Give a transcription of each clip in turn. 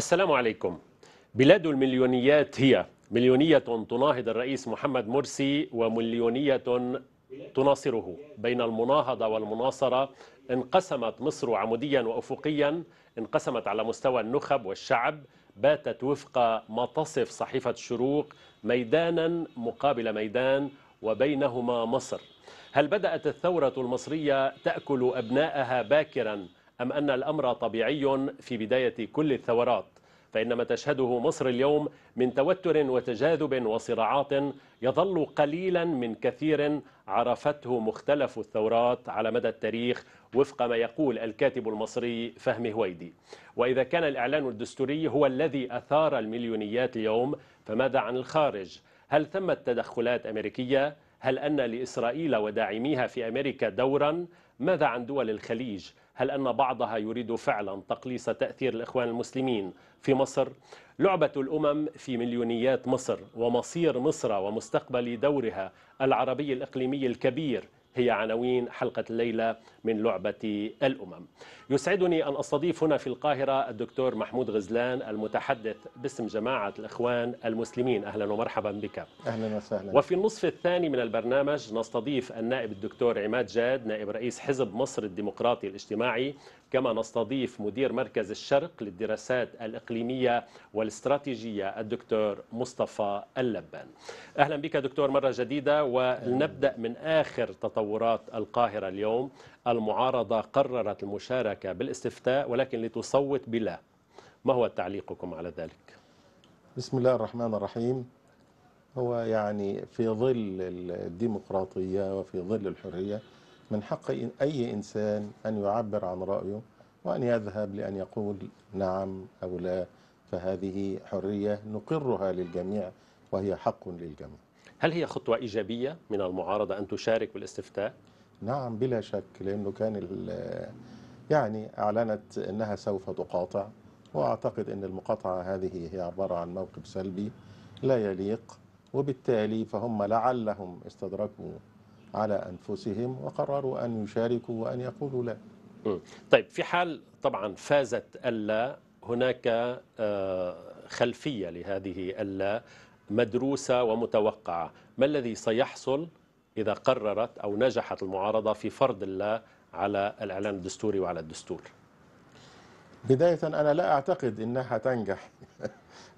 السلام عليكم. بلاد المليونيات هي مليونية تناهض الرئيس محمد مرسي ومليونية تناصره. بين المناهضة والمناصرة انقسمت مصر عموديا وأفقيا انقسمت على مستوى النخب والشعب. باتت وفق ما تصف صحيفة الشروق ميدانا مقابل ميدان وبينهما مصر. هل بدأت الثورة المصرية تأكل أبناءها باكرا أم أن الأمر طبيعي في بداية كل الثورات فإن ما تشهده مصر اليوم من توتر وتجاذب وصراعات يظل قليلا من كثير عرفته مختلف الثورات على مدى التاريخ وفق ما يقول الكاتب المصري فهمي هويدي وإذا كان الإعلان الدستوري هو الذي أثار المليونيات اليوم فماذا عن الخارج؟ هل ثمة تدخلات أمريكية؟ هل أن لإسرائيل وداعميها في أمريكا دورا؟ ماذا عن دول الخليج؟ هل أن بعضها يريد فعلا تقليص تأثير الإخوان المسلمين في مصر؟ لعبة الأمم في مليونيات مصر ومصير مصر ومستقبل دورها العربي الإقليمي الكبير هي عناوين حلقة الليلة من لعبة الأمم. يسعدني أن أستضيف هنا في القاهرة الدكتور محمود غزلان المتحدث باسم جماعة الإخوان المسلمين. أهلا ومرحبا بك. أهلا وسهلا. وفي النصف الثاني من البرنامج نستضيف النائب الدكتور عماد جاد نائب رئيس حزب مصر الديمقراطي الاجتماعي. كما نستضيف مدير مركز الشرق للدراسات الإقليمية والاستراتيجية الدكتور مصطفى اللبان. أهلا بك دكتور مرة جديدة ولنبدأ من آخر تطورات القاهرة اليوم. المعارضة قررت المشاركة بالاستفتاء ولكن لتصوت بلا. ما هو تعليقكم على ذلك؟ بسم الله الرحمن الرحيم. هو يعني في ظل الديمقراطية وفي ظل الحرية من حق أي إنسان أن يعبر عن رأيه وأن يذهب لأن يقول نعم أو لا فهذه حرية نقرها للجميع وهي حق للجميع هل هي خطوة إيجابية من المعارضة أن تشارك بالاستفتاء؟ نعم بلا شك لأنه كان يعني أعلنت أنها سوف تقاطع وأعتقد أن المقاطعة هذه هي عبارة عن موقف سلبي لا يليق وبالتالي فهم لعلهم استدركوا على أنفسهم وقرروا أن يشاركوا وأن يقولوا لا. طيب في حال طبعا فازت اللا هناك آه، خلفية لهذه اللا مدروسة ومتوقعة. ما الذي سيحصل إذا قررت أو نجحت المعارضة في فرض اللا على الإعلان الدستوري وعلى الدستور؟ بداية أنا لا أعتقد أنها تنجح.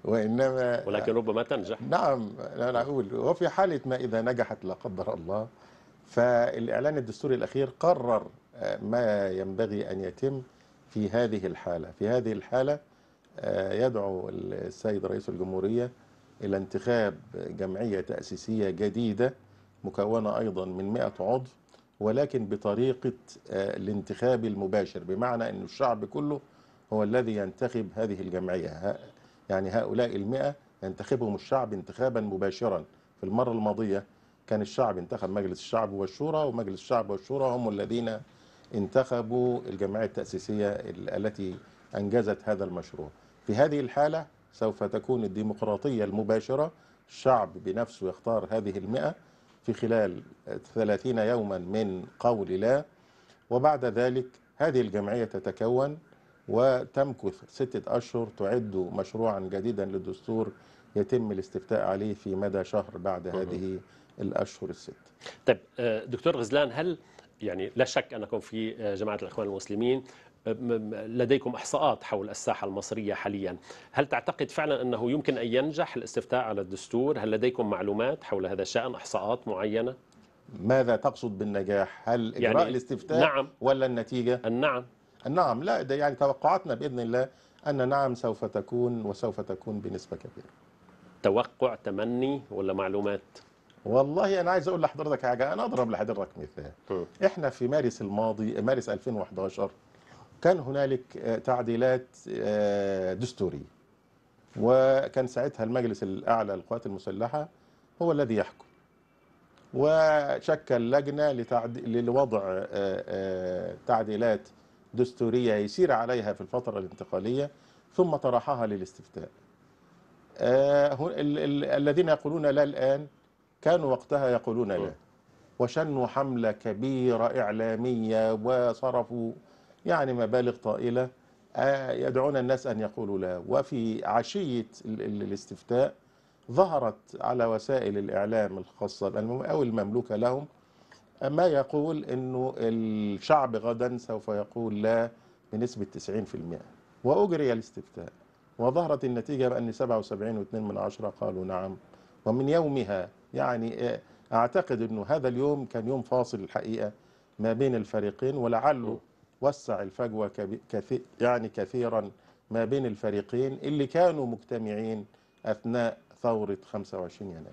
وإنما ولكن ربما تنجح. نعم أنا أقول وفي حالة ما إذا نجحت لا قدر الله فالإعلان الدستوري الأخير قرر آه، ما ينبغي أن يتم في هذه الحالة. في هذه الحالة آه، يدعو السيد رئيس الجمهورية إلى انتخاب جمعية تأسيسية جديدة مكونة أيضا من 100 عضو ولكن بطريقة آه، الانتخاب المباشر. بمعنى أن الشعب كله هو الذي ينتخب هذه الجمعية. يعني هؤلاء المئة ينتخبهم الشعب انتخابا مباشرا في المرة الماضية كان الشعب انتخب مجلس الشعب والشورى ومجلس الشعب والشورى هم الذين انتخبوا الجمعية التأسيسية ال- التي أنجزت هذا المشروع. في هذه الحالة سوف تكون الديمقراطية المباشرة الشعب بنفسه يختار هذه المئة في خلال 30 يوما من قول لا وبعد ذلك هذه الجمعية تتكون وتمكث ستة أشهر تعد مشروعا جديدا للدستور يتم الاستفتاء عليه في مدى شهر بعد هذه الأشهر الست. طيب آه، دكتور غزلان هل يعني لا شك أنكم في آه، جماعة الإخوان المسلمين آه، لديكم إحصاءات حول الساحة المصرية حاليا؟ هل تعتقد فعلا أنه يمكن أن ينجح الاستفتاء على الدستور؟ هل لديكم معلومات حول هذا الشأن إحصاءات معينة؟ ماذا تقصد بالنجاح؟ هل إجراء يعني الاستفتاء نعم. ولا النتيجة؟ النعم نعم لا ده يعني توقعاتنا بإذن الله أن نعم سوف تكون وسوف تكون بنسبة كبيرة. توقع تمني ولا معلومات؟ والله أنا عايز أقول لحضرتك حاجة أنا أضرب لحضرتك مثال. م. إحنا في مارس الماضي مارس 2011 كان هنالك آه، تعديلات آه، دستورية. وكان ساعتها المجلس الأعلى للقوات المسلحة هو الذي يحكم. وشكل لجنة لتعد... لوضع آه، تعديلات دستورية يسير عليها في الفترة الانتقالية ثم طرحها للاستفتاء. الذين يقولون لا الآن كانوا وقتها يقولون لا وشنوا حملة كبيرة إعلامية وصرفوا يعني مبالغ طائلة آه، يدعون الناس أن يقولوا لا وفي عشية ال- ال- الاستفتاء ظهرت على وسائل الإعلام الخاصة أو المملوكة لهم ما يقول أنه الشعب غدا سوف يقول لا بنسبة 90% وأجري الاستفتاء وظهرت النتيجة بأن 77.2 من عشرة قالوا نعم. ومن يومها يعني آه، أعتقد أنه هذا اليوم كان يوم فاصل الحقيقة ما بين الفريقين ولعله وسع الفجوة كبي- كثي يعني كثيرا ما بين الفريقين اللي كانوا مجتمعين أثناء ثورة 25 يناير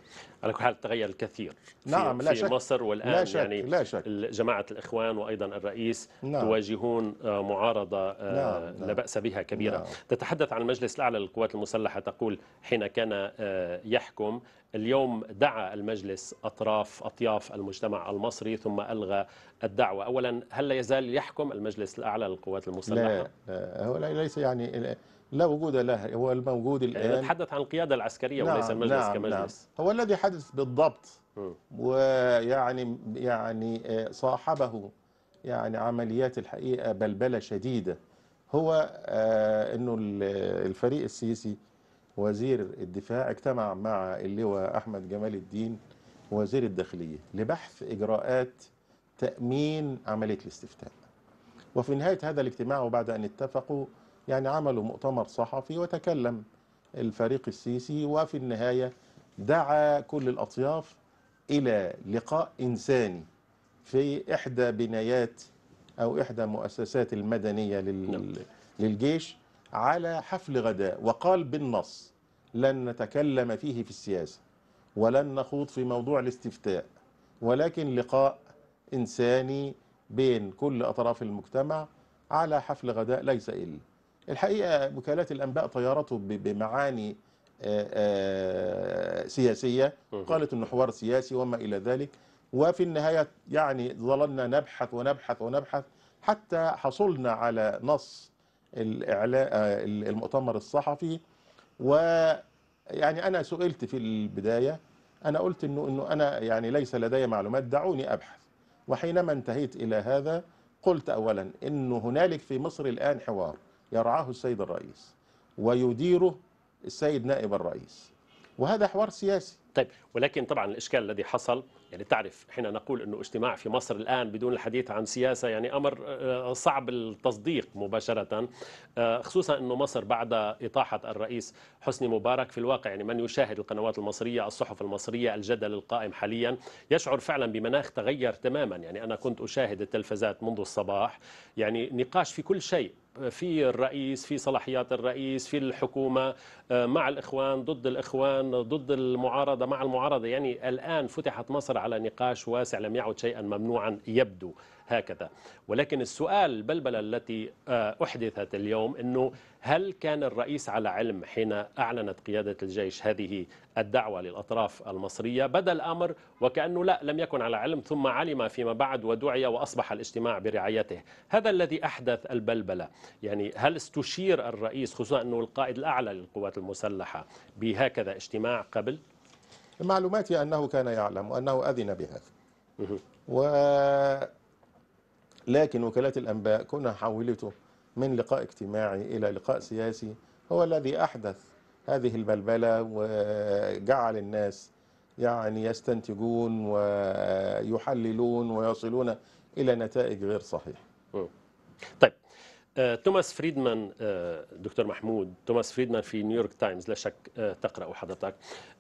على كل حال تغير الكثير في, نعم، لا في شك. مصر والآن لا شك يعني لا شك جماعة الإخوان وأيضا الرئيس نعم. تواجهون آه، معارضة آه، نعم، نعم. لا بأس بها كبيرة نعم. تتحدث عن المجلس الأعلى للقوات المسلحة تقول حين كان آه، يحكم اليوم دعا المجلس أطراف أطياف المجتمع المصري ثم ألغى الدعوة أولا هل لا يزال يحكم المجلس الأعلى للقوات المسلحة؟ لا, لا هو ليس يعني لا وجود له هو الموجود يعني الآن. نتحدث عن القيادة العسكرية وليس المجلس كمجلس. نعم. هو الذي حدث بالضبط. ويعني يعني آه، صاحبه يعني عمليات الحقيقة بلبلة شديدة. هو آه، إنه ال- الفريق السيسي وزير الدفاع اجتمع مع اللواء أحمد جمال الدين وزير الداخلية لبحث إجراءات تأمين عملية الاستفتاء. وفي نهاية هذا الاجتماع وبعد أن اتفقوا يعني عملوا مؤتمر صحفي وتكلم الفريق السيسي وفي النهاية دعا كل الأطياف إلى لقاء إنساني في إحدى بنايات أو إحدى مؤسسات المدنية لل... للجيش على حفل غداء. وقال بالنص لن نتكلم فيه في السياسة ولن نخوض في موضوع الاستفتاء ولكن لقاء إنساني بين كل أطراف المجتمع على حفل غداء ليس إلا الحقيقة وكالات الأنباء طيارته بمعاني آه، آه، سياسية. قالت أنه حوار سياسي وما إلى ذلك. وفي النهاية يعني ظللنا نبحث ونبحث ونبحث حتى حصلنا على نص آه، المؤتمر الصحفي. ويعني أنا سئلت في البداية أنا قلت إنه إنه أنا يعني ليس لدي معلومات دعوني أبحث. وحينما انتهيت إلى هذا قلت أولا إنه هنالك في مصر الآن حوار. يرعاه السيد الرئيس ويديره السيد نائب الرئيس. وهذا حوار سياسي. طيب ولكن طبعا الإشكال الذي حصل يعني تعرف حين نقول إنه اجتماع في مصر الآن بدون الحديث عن سياسة يعني أمر آه، صعب التصديق مباشرة آه، خصوصا إنه مصر بعد إطاحة الرئيس حسني مبارك في الواقع يعني من يشاهد القنوات المصرية الصحف المصرية الجدل القائم حاليا يشعر فعلا بمناخ تغير تماما. يعني أنا كنت أشاهد التلفزات منذ الصباح يعني نقاش في كل شيء. في الرئيس في صلاحيات الرئيس في الحكومة آه، مع الإخوان ضد الإخوان ضد المعارضة مع المعارضة. يعني الآن فتحت مصر على نقاش واسع لم يعد شيئا ممنوعا يبدو. هكذا. ولكن السؤال البلبلة التي آه، أحدثت اليوم أنه هل كان الرئيس على علم حين أعلنت قيادة الجيش هذه الدعوة للأطراف المصرية؟ بدا الأمر وكأنه لا لم يكن على علم ثم علم فيما بعد ودعي وأصبح الاجتماع برعايته. هذا الذي أحدث البلبلة يعني هل استشير الرئيس خصوصا أنه القائد الأعلى للقوات المسلحة بهكذا اجتماع قبل؟ معلوماتي أنه كان يعلم وأنه أذن بهذا. و لكن وكالات الأنباء كنا حولته من لقاء اجتماعي إلى لقاء سياسي هو الذي أحدث هذه البلبلة وجعل الناس يعني يستنتجون ويحللون ويصلون إلى نتائج غير صحيحة. طيب توماس فريدمان آه، دكتور محمود توماس فريدمان في نيويورك تايمز لا شك آه، تقرأ حضرتك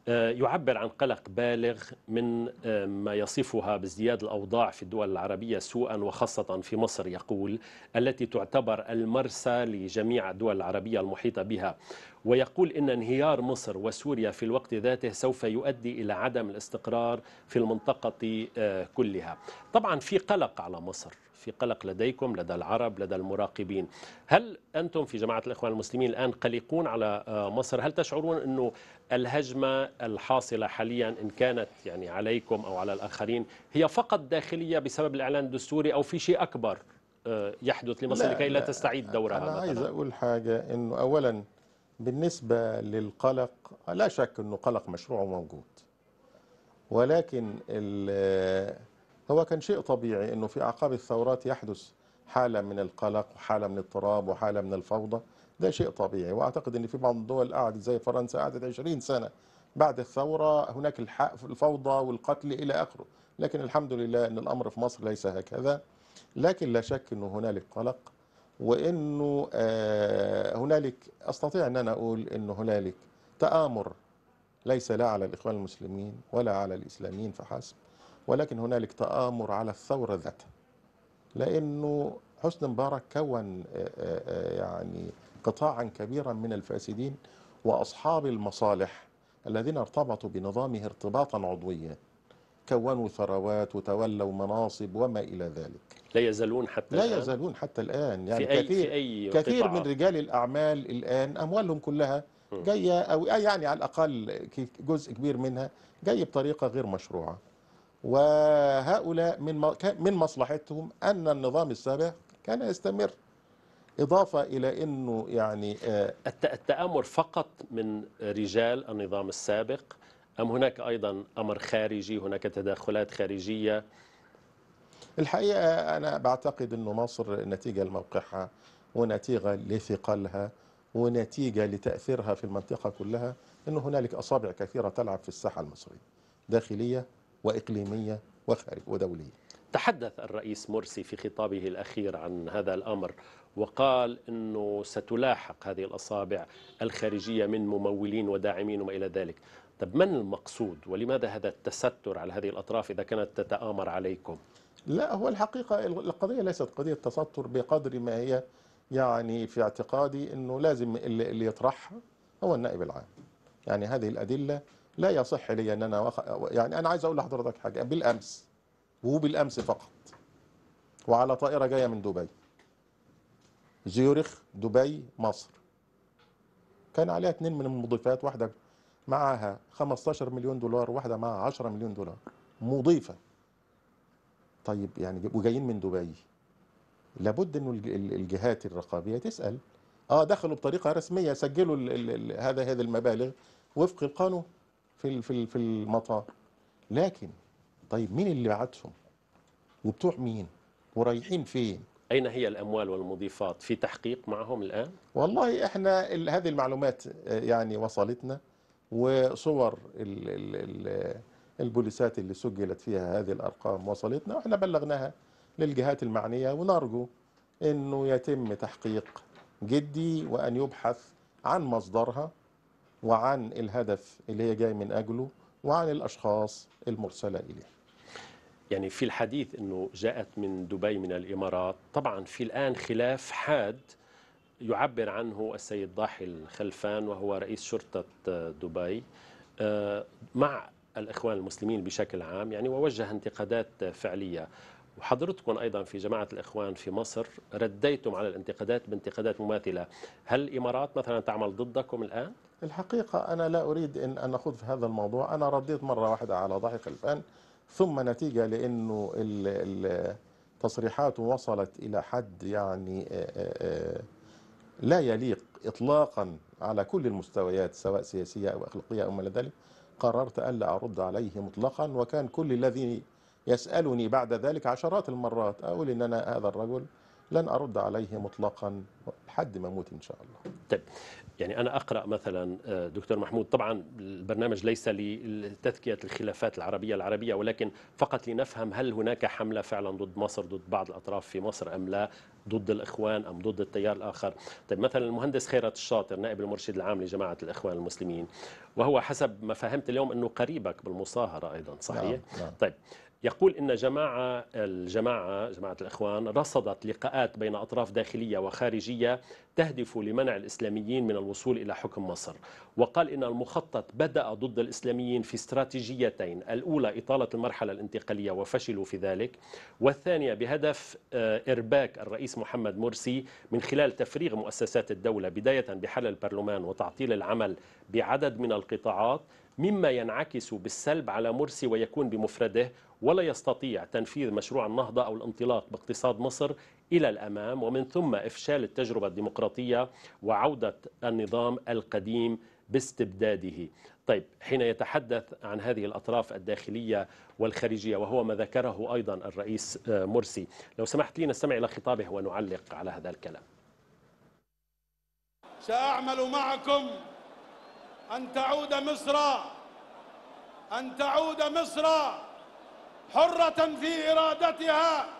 آه، يعبر عن قلق بالغ من آه، ما يصفها بازدياد الأوضاع في الدول العربية سوءا وخاصة في مصر يقول التي تعتبر المرسى لجميع الدول العربية المحيطة بها. ويقول إن انهيار مصر وسوريا في الوقت ذاته سوف يؤدي إلى عدم الاستقرار في المنطقة آه، كلها. طبعا في قلق على مصر. في قلق لديكم لدى العرب لدى المراقبين. هل أنتم في جماعة الإخوان المسلمين الآن قلقون على آه، مصر؟ هل تشعرون أنه الهجمة الحاصلة حاليا إن كانت يعني عليكم أو على الآخرين هي فقط داخلية بسبب الإعلان الدستوري أو في شيء أكبر آه، يحدث لمصر لكي لا تستعيد دورها أنا عايز مثلا؟ أقول حاجة إنه أولا بالنسبة للقلق لا شك إنه قلق مشروع وموجود ولكن ال- هو كان شيء طبيعي إنه في أعقاب الثورات يحدث حالة من القلق وحالة من الاضطراب وحالة من الفوضى. ده شيء طبيعي وأعتقد أن في بعض الدول قعدت زي فرنسا قعدت 20 سنة بعد الثورة هناك الفوضى والقتل إلى آخره. لكن الحمد لله أن الأمر في مصر ليس هكذا. لكن لا شك أنه هنالك قلق وأنه آه، هنالك أستطيع أن أنا أقول أنه هنالك تآمر ليس لا على الإخوان المسلمين ولا على الإسلاميين فحسب. ولكن هنالك تآمر على الثورة ذاتها. لأنه حسني مبارك كون آه، آه، آه، يعني قطاعا كبيرا من الفاسدين وأصحاب المصالح الذين ارتبطوا بنظامه ارتباطا عضويا. كونوا ثروات وتولوا مناصب وما إلى ذلك. لا يزالون حتى لا الآن؟ يزالون حتى الآن. يعني في أي كثير في أي كثير. من رجال الأعمال الآن أموالهم كلها. جاية أو يعني على الأقل جزء كبير منها جاي بطريقة غير مشروعة. وهؤلاء من من مصلحتهم أن النظام السابق كان يستمر. إضافة إلى أنه يعني آه، الت- التآمر فقط من رجال النظام السابق أم هناك أيضا أمر خارجي هناك تدخلات خارجية؟ الحقيقة أنا بعتقد أنه مصر نتيجة لموقعها ونتيجة لثقلها ونتيجة لتأثيرها في المنطقة كلها أن هنالك أصابع كثيرة تلعب في الساحة المصرية داخلية وإقليمية وخارج ودولية. تحدث الرئيس مرسي في خطابه الأخير عن هذا الأمر وقال أنه ستلاحق هذه الأصابع الخارجية من ممولين وداعمين وما إلى ذلك. طب من المقصود ولماذا هذا التستر على هذه الأطراف إذا كانت تتآمر عليكم؟ لا هو الحقيقة القضية ليست قضية تستر بقدر ما هي يعني في اعتقادي أنه لازم اللي, اللي يطرحها هو النائب العام. يعني هذه الأدلة لا يصح لي أن أنا وخ... يعني أنا عايز أقول لحضرتك حاجة بالأمس وهو بالأمس فقط وعلى طائرة جاية من دبي. زيورخ دبي مصر. كان عليها اثنين من المضيفات واحدة معاها 15 مليون دولار واحدة معاها 10 مليون دولار. مضيفة. طيب يعني وجايين من دبي. لابد إنه الج- ال- الجهات الرقابية تسأل. آه دخلوا بطريقة رسمية سجلوا هذا هذه المبالغ وفق القانون. في في في المطار. لكن طيب مين اللي بعتهم؟ وبتوع مين؟ ورايحين فين؟ أين هي الأموال والمضيفات؟ في تحقيق معهم الآن؟ والله إحنا ال- هذه المعلومات آه، يعني وصلتنا وصور ال ال ال البوليسات اللي سجلت فيها هذه الأرقام وصلتنا وإحنا بلغناها للجهات المعنية ونرجو إنه يتم تحقيق جدي وأن يبحث عن مصدرها وعن الهدف اللي هي جاي من أجله وعن الأشخاص المرسلة إليه. يعني في الحديث أنه جاءت من دبي من الإمارات طبعا في الآن خلاف حاد يعبر عنه السيد ضاحي الخلفان وهو رئيس شرطة دبي آه، مع الإخوان المسلمين بشكل عام يعني ووجه انتقادات فعلية وحضرتكم أيضا في جماعة الإخوان في مصر رديتم على الانتقادات بانتقادات مماثلة. هل الإمارات مثلا تعمل ضدكم الآن؟ الحقيقة أنا لا أريد أن أن أخوض في هذا الموضوع. أنا رديت مرة واحدة على ضاحي خلفان ثم نتيجة لأنه ال- ال- تصريحاته وصلت إلى حد يعني آه، آه، آه، لا يليق إطلاقا على كل المستويات سواء سياسية أو أخلاقية أو ما إلى ذلك. قررت ألا أرد عليه مطلقا وكان كل الذي يسألني بعد ذلك عشرات المرات أقول إن أنا هذا الرجل لن أرد عليه مطلقا لحد ما أموت إن شاء الله طيب يعني أنا أقرأ مثلا آه، دكتور محمود طبعا البرنامج ليس لتذكية الخلافات العربية العربية ولكن فقط لنفهم هل هناك حملة فعلا ضد مصر ضد بعض الأطراف في مصر أم لا ضد الإخوان أم ضد التيار الآخر طيب مثلا المهندس خيرت الشاطر نائب المرشد العام لجماعة الإخوان المسلمين وهو حسب ما فهمت اليوم أنه قريبك بالمصاهرة أيضا صحيح؟ نعم، نعم. طيب يقول إن جماعة الجماعة جماعة الإخوان رصدت لقاءات بين أطراف داخلية وخارجية تهدف لمنع الإسلاميين من الوصول إلى حكم مصر، وقال إن المخطط بدأ ضد الإسلاميين في استراتيجيتين، الأولى إطالة المرحلة الانتقالية وفشلوا في ذلك، والثانية بهدف آه، إرباك الرئيس محمد مرسي من خلال تفريغ مؤسسات الدولة بداية بحل البرلمان وتعطيل العمل بعدد من القطاعات مما ينعكس بالسلب على مرسي ويكون بمفرده ولا يستطيع تنفيذ مشروع النهضة أو الانطلاق باقتصاد مصر إلى الأمام ومن ثم إفشال التجربة الديمقراطية وعودة النظام القديم باستبداده. طيب حين يتحدث عن هذه الأطراف الداخلية والخارجية وهو ما ذكره أيضا الرئيس مرسي لو سمحت لي نستمع إلى خطابه ونعلق على هذا الكلام. سأعمل معكم أن تعود مصر أن تعود مصر حرة في إرادتها.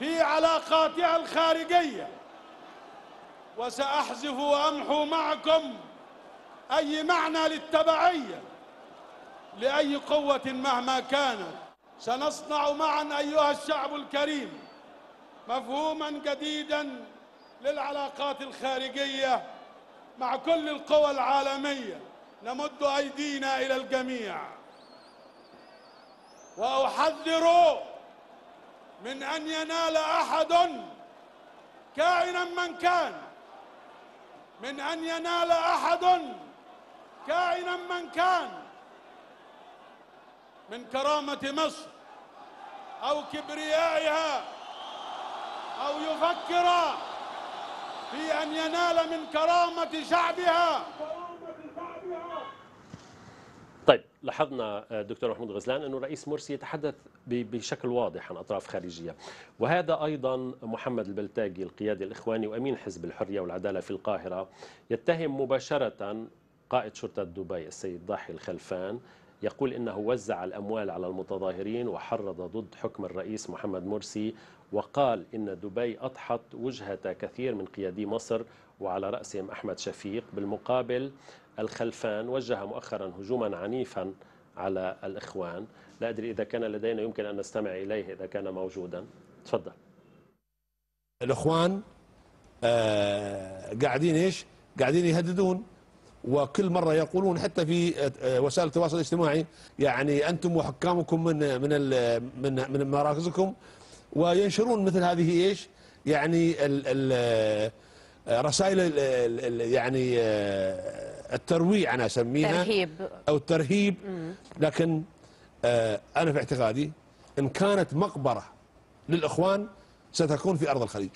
في علاقاتها الخارجية. وسأحذف وأمحو معكم أي معنى للتبعية. لأي قوة مهما كانت. سنصنع معا أيها الشعب الكريم مفهوما جديدا للعلاقات الخارجية مع كل القوى العالمية. نمد أيدينا إلى الجميع. وأحذر من أن ينال أحد كائنا من كان. من أن ينال أحد كائنا من كان. من كرامة مصر أو كبريائها أو يفكر في أن ينال من كرامة شعبها. لاحظنا دكتور محمود غزلان أنه الرئيس مرسي يتحدث بشكل واضح عن أطراف خارجية. وهذا أيضا محمد البلتاجي القيادي الإخواني وأمين حزب الحرية والعدالة في القاهرة يتهم مباشرة قائد شرطة دبي السيد ضاحي الخلفان يقول إنه وزع الأموال على المتظاهرين وحرض ضد حكم الرئيس محمد مرسي وقال إن دبي أضحت وجهة كثير من قيادي مصر وعلى رأسهم أحمد شفيق بالمقابل الخلفان وجه مؤخرا هجوما عنيفا على الإخوان. لا أدري إذا كان لدينا يمكن أن نستمع إليه إذا كان موجودا. تفضل. الإخوان آه قاعدين إيش؟ قاعدين يهددون وكل مرة يقولون حتى في وسائل التواصل الاجتماعي يعني أنتم وحكامكم من من من من مراكزكم وينشرون مثل هذه إيش؟ يعني ال ال رسائل ال يعني الترويع أنا أسميها ترهيب. أو الترهيب لكن أنا في اعتقادي إن كانت مقبرة للإخوان ستكون في أرض الخليج.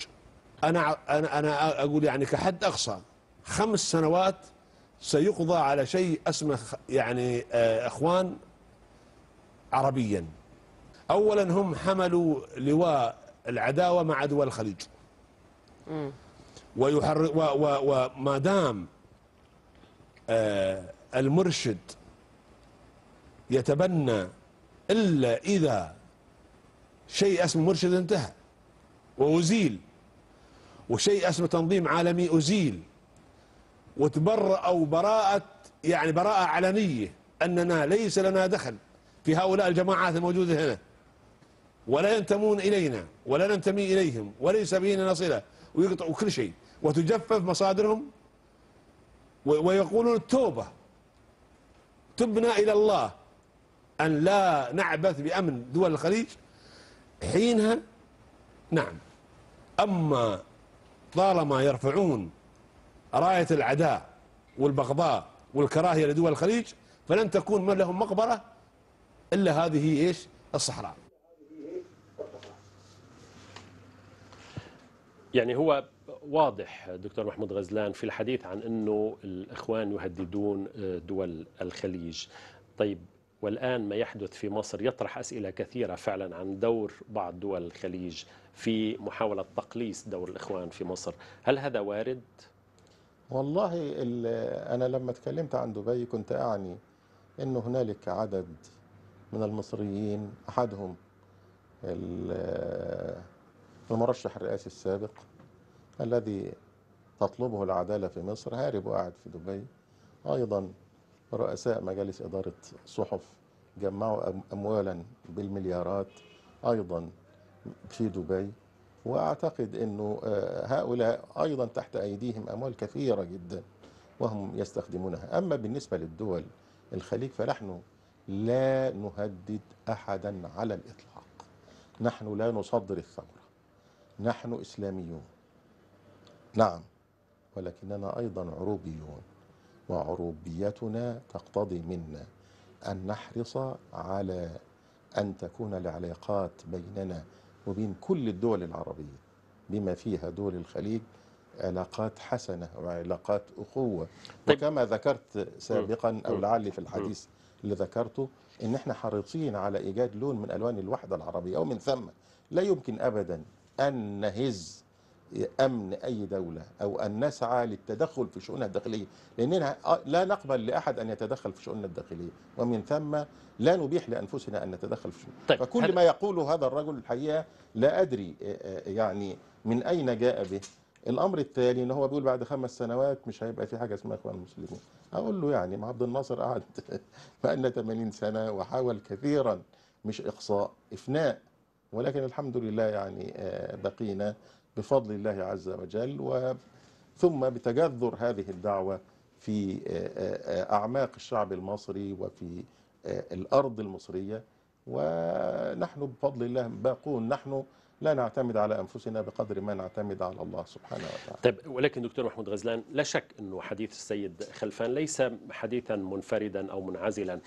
أنا أنا أنا أقول يعني كحد أقصى خمس سنوات سيقضى على شيء اسمه يعني إخوان عربيا. اولا هم حملوا لواء العداوة مع دول الخليج. ويحر وما دام المرشد يتبنى إلا إذا شيء اسمه مرشد انتهى وأزيل وشيء اسمه تنظيم عالمي أزيل وتبرأوا براءة يعني براءة علنية أننا ليس لنا دخل في هؤلاء الجماعات الموجودة هنا. ولا ينتمون إلينا ولا ننتمي إليهم وليس بيننا صلة ويقطعوا كل شيء وتجفف مصادرهم ويقولون التوبة. تبنى إلى الله أن لا نعبث بأمن دول الخليج. حينها نعم. أما طالما يرفعون راية العداء والبغضاء والكراهية لدول الخليج فلن تكون من لهم مقبرة إلا هذه إيش؟ الصحراء. يعني هو واضح دكتور محمود غزلان في الحديث عن أنه الإخوان يهددون دول الخليج طيب والآن ما يحدث في مصر يطرح أسئلة كثيرة فعلا عن دور بعض دول الخليج في محاولة تقليص دور الإخوان في مصر هل هذا وارد؟ والله أنا لما تكلمت عن دبي كنت أعني أنه هنالك عدد من المصريين أحدهم المرشح الرئاسي السابق الذي تطلبه العدالة في مصر هارب وقاعد في دبي. أيضا رؤساء مجالس إدارة صحف جمعوا أموالا بالمليارات أيضا في دبي. وأعتقد إنه هؤلاء أيضا تحت أيديهم أموال كثيرة جدا وهم يستخدمونها. أما بالنسبة للدول الخليج فنحن لا نهدد احدا على الإطلاق. نحن لا نصدر الثورة. نحن إسلاميون. نعم ولكننا أيضا عروبيون وعروبيتنا تقتضي منا أن نحرص على أن تكون العلاقات بيننا وبين كل الدول العربية بما فيها دول الخليج علاقات حسنة وعلاقات أخوة. طيب. وكما ذكرت سابقا أو لعلي في الحديث اللي ذكرته إن إحنا حريصين على إيجاد لون من ألوان الوحدة العربية ومن ثم لا يمكن أبدا أن نهز أمن أي دولة أو أن نسعى للتدخل في شؤونها الداخلية لأننا لا نقبل لأحد أن يتدخل في شؤوننا الداخلية ومن ثم لا نبيح لأنفسنا أن نتدخل في شؤوننا. طيب، فكل هل- ما يقوله هذا الرجل الحقيقة لا أدري آه، آه، يعني من أين جاء به. الأمر التالي إن هو بيقول بعد خمس سنوات مش هيبقى في حاجة اسمها إخوان المسلمين. أقول له يعني ما عبد الناصر قعد بقالنا 80 سنة وحاول كثيرا مش إقصاء إفناء ولكن الحمد لله يعني آه، بقينا. بفضل الله عز وجل و ثم بتجذر هذه الدعوة في أعماق الشعب المصري وفي الأرض المصرية. ونحن بفضل الله باقون نحن لا نعتمد على أنفسنا بقدر ما نعتمد على الله سبحانه وتعالى. طيب ولكن دكتور محمود غزلان لا شك انه حديث السيد خلفان ليس حديثا منفردا أو منعزلا.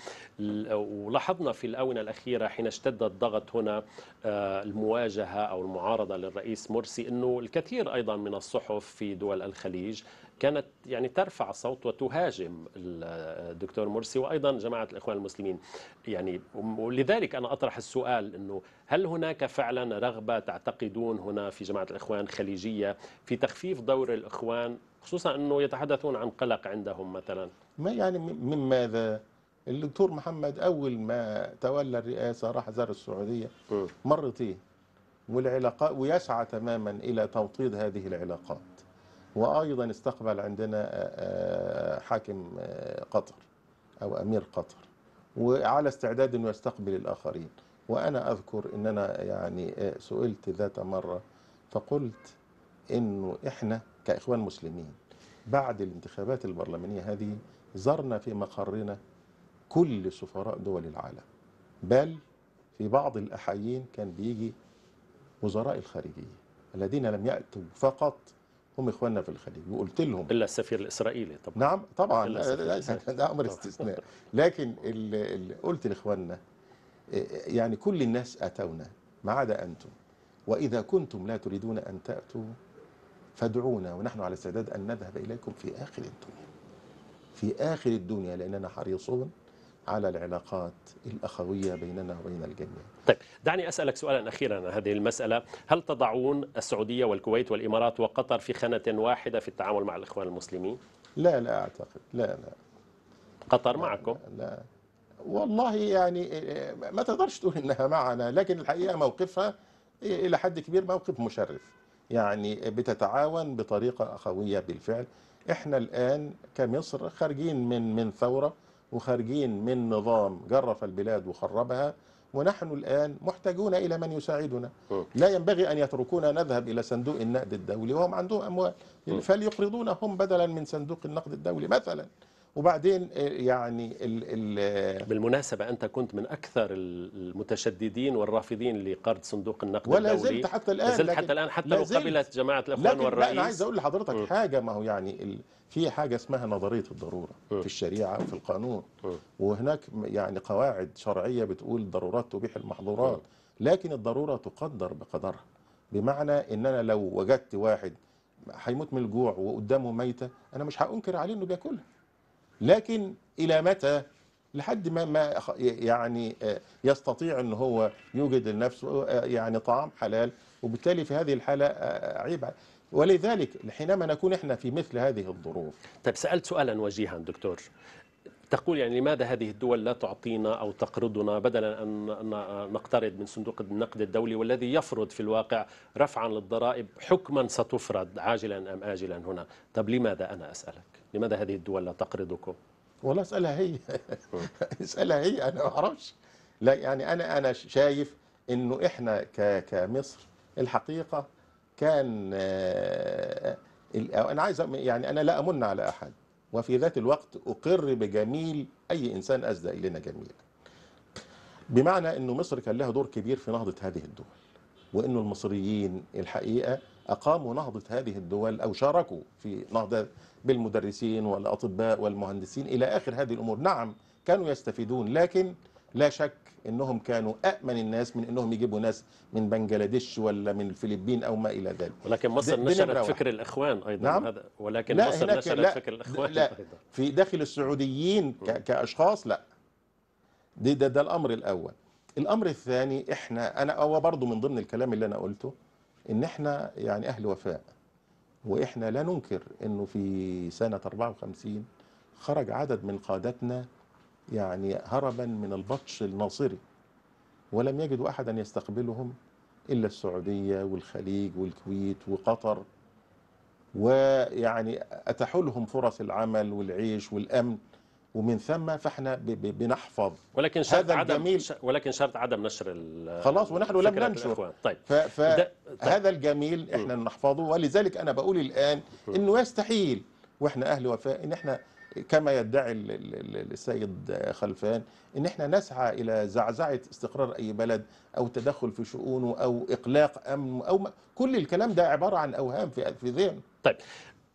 ولاحظنا في الآونة الأخيرة حين اشتد الضغط هنا آه، المواجهة أو المعارضة للرئيس مرسي أنه الكثير أيضا من الصحف في دول الخليج كانت يعني ترفع الصوت وتهاجم الدكتور مرسي وأيضا جماعة الإخوان المسلمين. يعني ولذلك أنا أطرح السؤال إنه هل هناك فعلا رغبة تعتقدون هنا في جماعة الإخوان خليجية في تخفيف دور الإخوان خصوصا إنه يتحدثون عن قلق عندهم مثلا؟ ما يعني من ماذا؟ الدكتور محمد أول ما تولى الرئاسة راح زار السعودية م. مرتين والعلاقات ويسعى تماما إلى توطيد هذه العلاقات. وأيضا استقبل عندنا آه، آه، حاكم آه، قطر أو أمير قطر وعلى استعداد أنه يستقبل الآخرين. وأنا أذكر أن أنا يعني سئلت ذات مرة فقلت أنه إحنا كإخوان مسلمين بعد الانتخابات البرلمانية هذه زرنا في مقرنا كل سفراء دول العالم. بل في بعض الأحايين كان بيجي وزراء الخارجية الذين لم يأتوا فقط هم إخواننا في الخليج وقلت لهم. إلا السفير الإسرائيلي طبعا. نعم طبعا. ده أمر استثناء. لكن ال- ال- قلت لإخواننا يعني كل الناس أتونا ما عدا أنتم. وإذا كنتم لا تريدون أن تأتوا فادعونا ونحن على استعداد أن نذهب إليكم في آخر الدنيا. في آخر الدنيا لأننا حريصون على العلاقات الأخوية بيننا وبين الجميع. طيب دعني أسألك سؤالا أخيرا عن هذه المسألة. هل تضعون السعودية والكويت والإمارات وقطر في خانة واحدة في التعامل مع الإخوان المسلمين؟ لا لا أعتقد. لا لا. قطر معكم؟ لا والله يعني إيه، ما تقدرش تقول إنها معنا لكن الحقيقة موقفها إيه، إلى حد كبير موقف مشرف. يعني بتتعاون بطريقة أخوية بالفعل. إحنا الآن كمصر خارجين من من ثورة وخارجين من نظام جرف البلاد وخربها ونحن الآن محتاجون إلى من يساعدنا. لا ينبغي أن يتركونا نذهب إلى صندوق النقد الدولي وهم عندهم أموال. فليقرضونا هم بدلا من صندوق النقد الدولي مثلا. وبعدين آه، يعني ال ال بالمناسبة أنت كنت من أكثر المتشددين والرافضين لقرض صندوق النقد ولا الدولي زلت حتى الآن لا زلت حتى الآن حتى لو. قبلت جماعة لا والرئيس أنا عايز أقول لحضرتك م. حاجة ما هو يعني. في حاجة اسمها نظرية الضرورة م. في الشريعة وفي القانون م. وهناك م- يعني قواعد شرعية بتقول الضرورات تبيح المحظورات لكن الضرورة تقدر بقدرها بمعنى ان أنا لو وجدت واحد هيموت من الجوع وقدامه ميتة أنا مش هأنكر عليه إنه بياكلها لكن إلى متى؟ لحد ما ما يعني آه، يستطيع إن هو يوجد لنفسه آه، يعني طعام حلال. وبالتالي في هذه الحالة آه، عيب. ولذلك حينما نكون إحنا في مثل هذه الظروف. طيب سألت سؤالا وجيها دكتور. تقول يعني لماذا هذه الدول لا تعطينا أو تقرضنا بدلا أن نقترض من صندوق النقد الدولي والذي يفرض في الواقع رفعا للضرائب حكما ستفرض عاجلا أم آجلا هنا؟ طب لماذا أنا أسألك؟ لماذا هذه الدول لا تقرضكم؟ والله اسألها هي. اسألها هي أنا ما أعرفش. لا يعني أنا أنا شايف إنه إحنا ك كمصر الحقيقة كان آه، أنا عايز يعني أنا لا أمن على أحد. وفي ذات الوقت أقر بجميل أي إنسان اسدى إلينا جميلا بمعنى إنه مصر كان لها دور كبير في نهضة هذه الدول وإنه المصريين الحقيقة أقاموا نهضة هذه الدول أو شاركوا في نهضة بالمدرسين والأطباء والمهندسين إلى آخر هذه الأمور. نعم كانوا يستفيدون لكن لا شك إنهم كانوا امن الناس من إنهم يجيبوا ناس من بنجلاديش ولا من الفلبين أو ما إلى ذلك. ولكن مصر نشرت فكر الإخوان أيضا. نعم. هذا ولكن لا مصر نشرت لا. فكر الإخوان لا. أيضا. في داخل السعوديين كأشخاص لا. ده, ده ده الأمر الأول. الأمر الثاني إحنا أنا هو برضو من ضمن الكلام اللي أنا قلته إن إحنا يعني أهل وفاء. وإحنا لا ننكر إنه في سنة 54 خرج عدد من قادتنا يعني هربا من البطش الناصري ولم يجدوا احدا يستقبلهم إلا السعودية والخليج والكويت وقطر. ويعني اتاحوا لهم فرص العمل والعيش والأمن. ومن ثم فإحنا بنحفظ. ولكن شرط هذا عدم الجميل. ولكن شرط عدم نشر ال- خلاص ونحن لم ننشر. طيب. ف- ده- طيب. فهذا الجميل إحنا نحفظه. ولذلك أنا بقول الآن إنه يستحيل وإحنا أهل وفاء إن إحنا كما يدعي ال- ال- ال- السيد خلفان إن إحنا نسعى إلى زعزعة استقرار أي بلد أو تدخل في شؤونه أو إقلاق امن أو ما كل الكلام ده عبارة عن أوهام في في ذهن طيب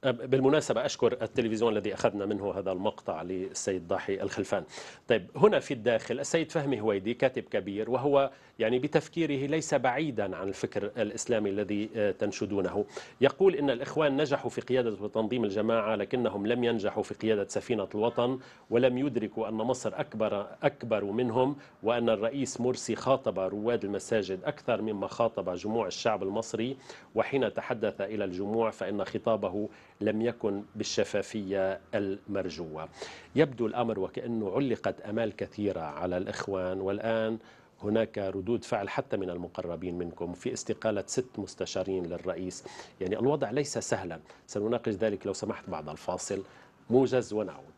بالمناسبة أشكر التلفزيون الذي أخذنا منه هذا المقطع للسيد ضاحي الخلفان. طيب هنا في الداخل السيد فهمي هويدي كاتب كبير وهو يعني بتفكيره ليس بعيدا عن الفكر الإسلامي الذي آه، تنشدونه. يقول إن الإخوان نجحوا في قيادة وتنظيم الجماعة لكنهم لم ينجحوا في قيادة سفينة الوطن ولم يدركوا أن مصر أكبر أكبر منهم وأن الرئيس مرسي خاطب رواد المساجد أكثر مما خاطب جموع الشعب المصري. وحين تحدث إلى الجموع فإن خطابه لم يكن بالشفافية المرجوة. يبدو الأمر وكأنه علقت أمال كثيرة على الإخوان. والآن هناك ردود فعل حتى من المقربين منكم في استقالة ست مستشارين للرئيس. يعني الوضع ليس سهلا. سنناقش ذلك لو سمحت بعد الفاصل. موجز ونعود.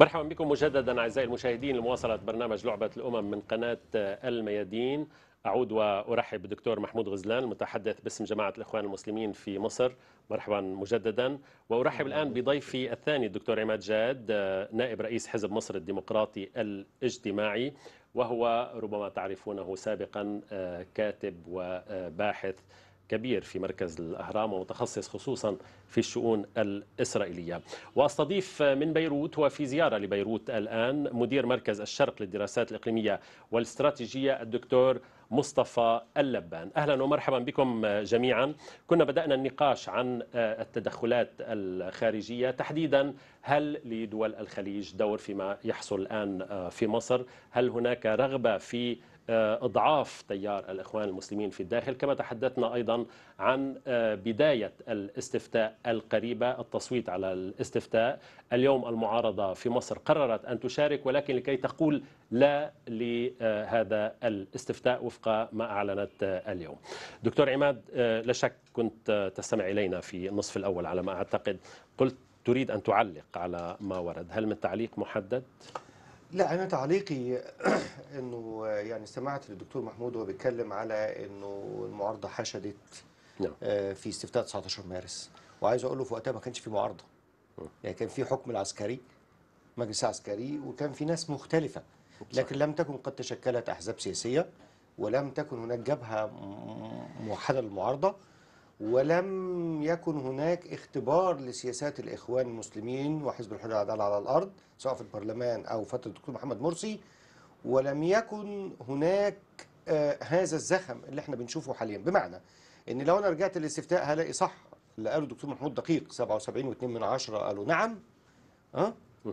مرحبا بكم مجددا أعزائي المشاهدين لمواصلة برنامج لعبة الأمم من قناة الميادين. أعود وأرحب بالدكتور محمود غزلان المتحدث باسم جماعة الإخوان المسلمين في مصر. مرحبا مجددا. وأرحب الآن بضيفي الثاني الدكتور عماد جاد نائب رئيس حزب مصر الديمقراطي الاجتماعي وهو ربما تعرفونه سابقا كاتب وباحث كبير في مركز الأهرام ومتخصص خصوصا في الشؤون الإسرائيلية. وأستضيف من بيروت وفي زيارة لبيروت الآن مدير مركز الشرق للدراسات الإقليمية والاستراتيجية الدكتور مصطفى اللبان. أهلا ومرحبا بكم جميعا. كنا بدأنا النقاش عن التدخلات الخارجية. تحديدا هل لدول الخليج دور فيما يحصل الآن في مصر؟ هل هناك رغبة في أضعاف تيار الإخوان المسلمين في الداخل كما تحدثنا أيضا عن بداية الاستفتاء القريبة التصويت على الاستفتاء اليوم المعارضة في مصر قررت أن تشارك ولكن لكي تقول لا لهذا الاستفتاء وفق ما أعلنت اليوم. دكتور عماد لا شك كنت تستمع إلينا في النصف الأول على ما أعتقد قلت تريد أن تعلق على ما ورد هل من تعليق محدد؟ لا أنا تعليقي إنه يعني استمعت للدكتور محمود وهو بيتكلم على إنه المعارضة حشدت نعم. في استفتاء 19 مارس. وعايز أقول له في وقتها ما كانش في معارضة. يعني كان في حكم العسكري مجلس عسكري وكان في ناس مختلفة. لكن لم تكن قد تشكلت أحزاب سياسية ولم تكن هناك جبهة موحدة للمعارضة. ولم يكن هناك اختبار لسياسات الإخوان المسلمين وحزب الحرية والعداله على الأرض سواء في البرلمان أو فترة الدكتور محمد مرسي ولم يكن هناك آه هذا الزخم اللي إحنا بنشوفه حاليا. بمعنى إن لو أنا رجعت للاستفتاء هلاقي صح اللي قاله الدكتور محمود دقيق 77.2 من عشرة قالوا نعم ها أه؟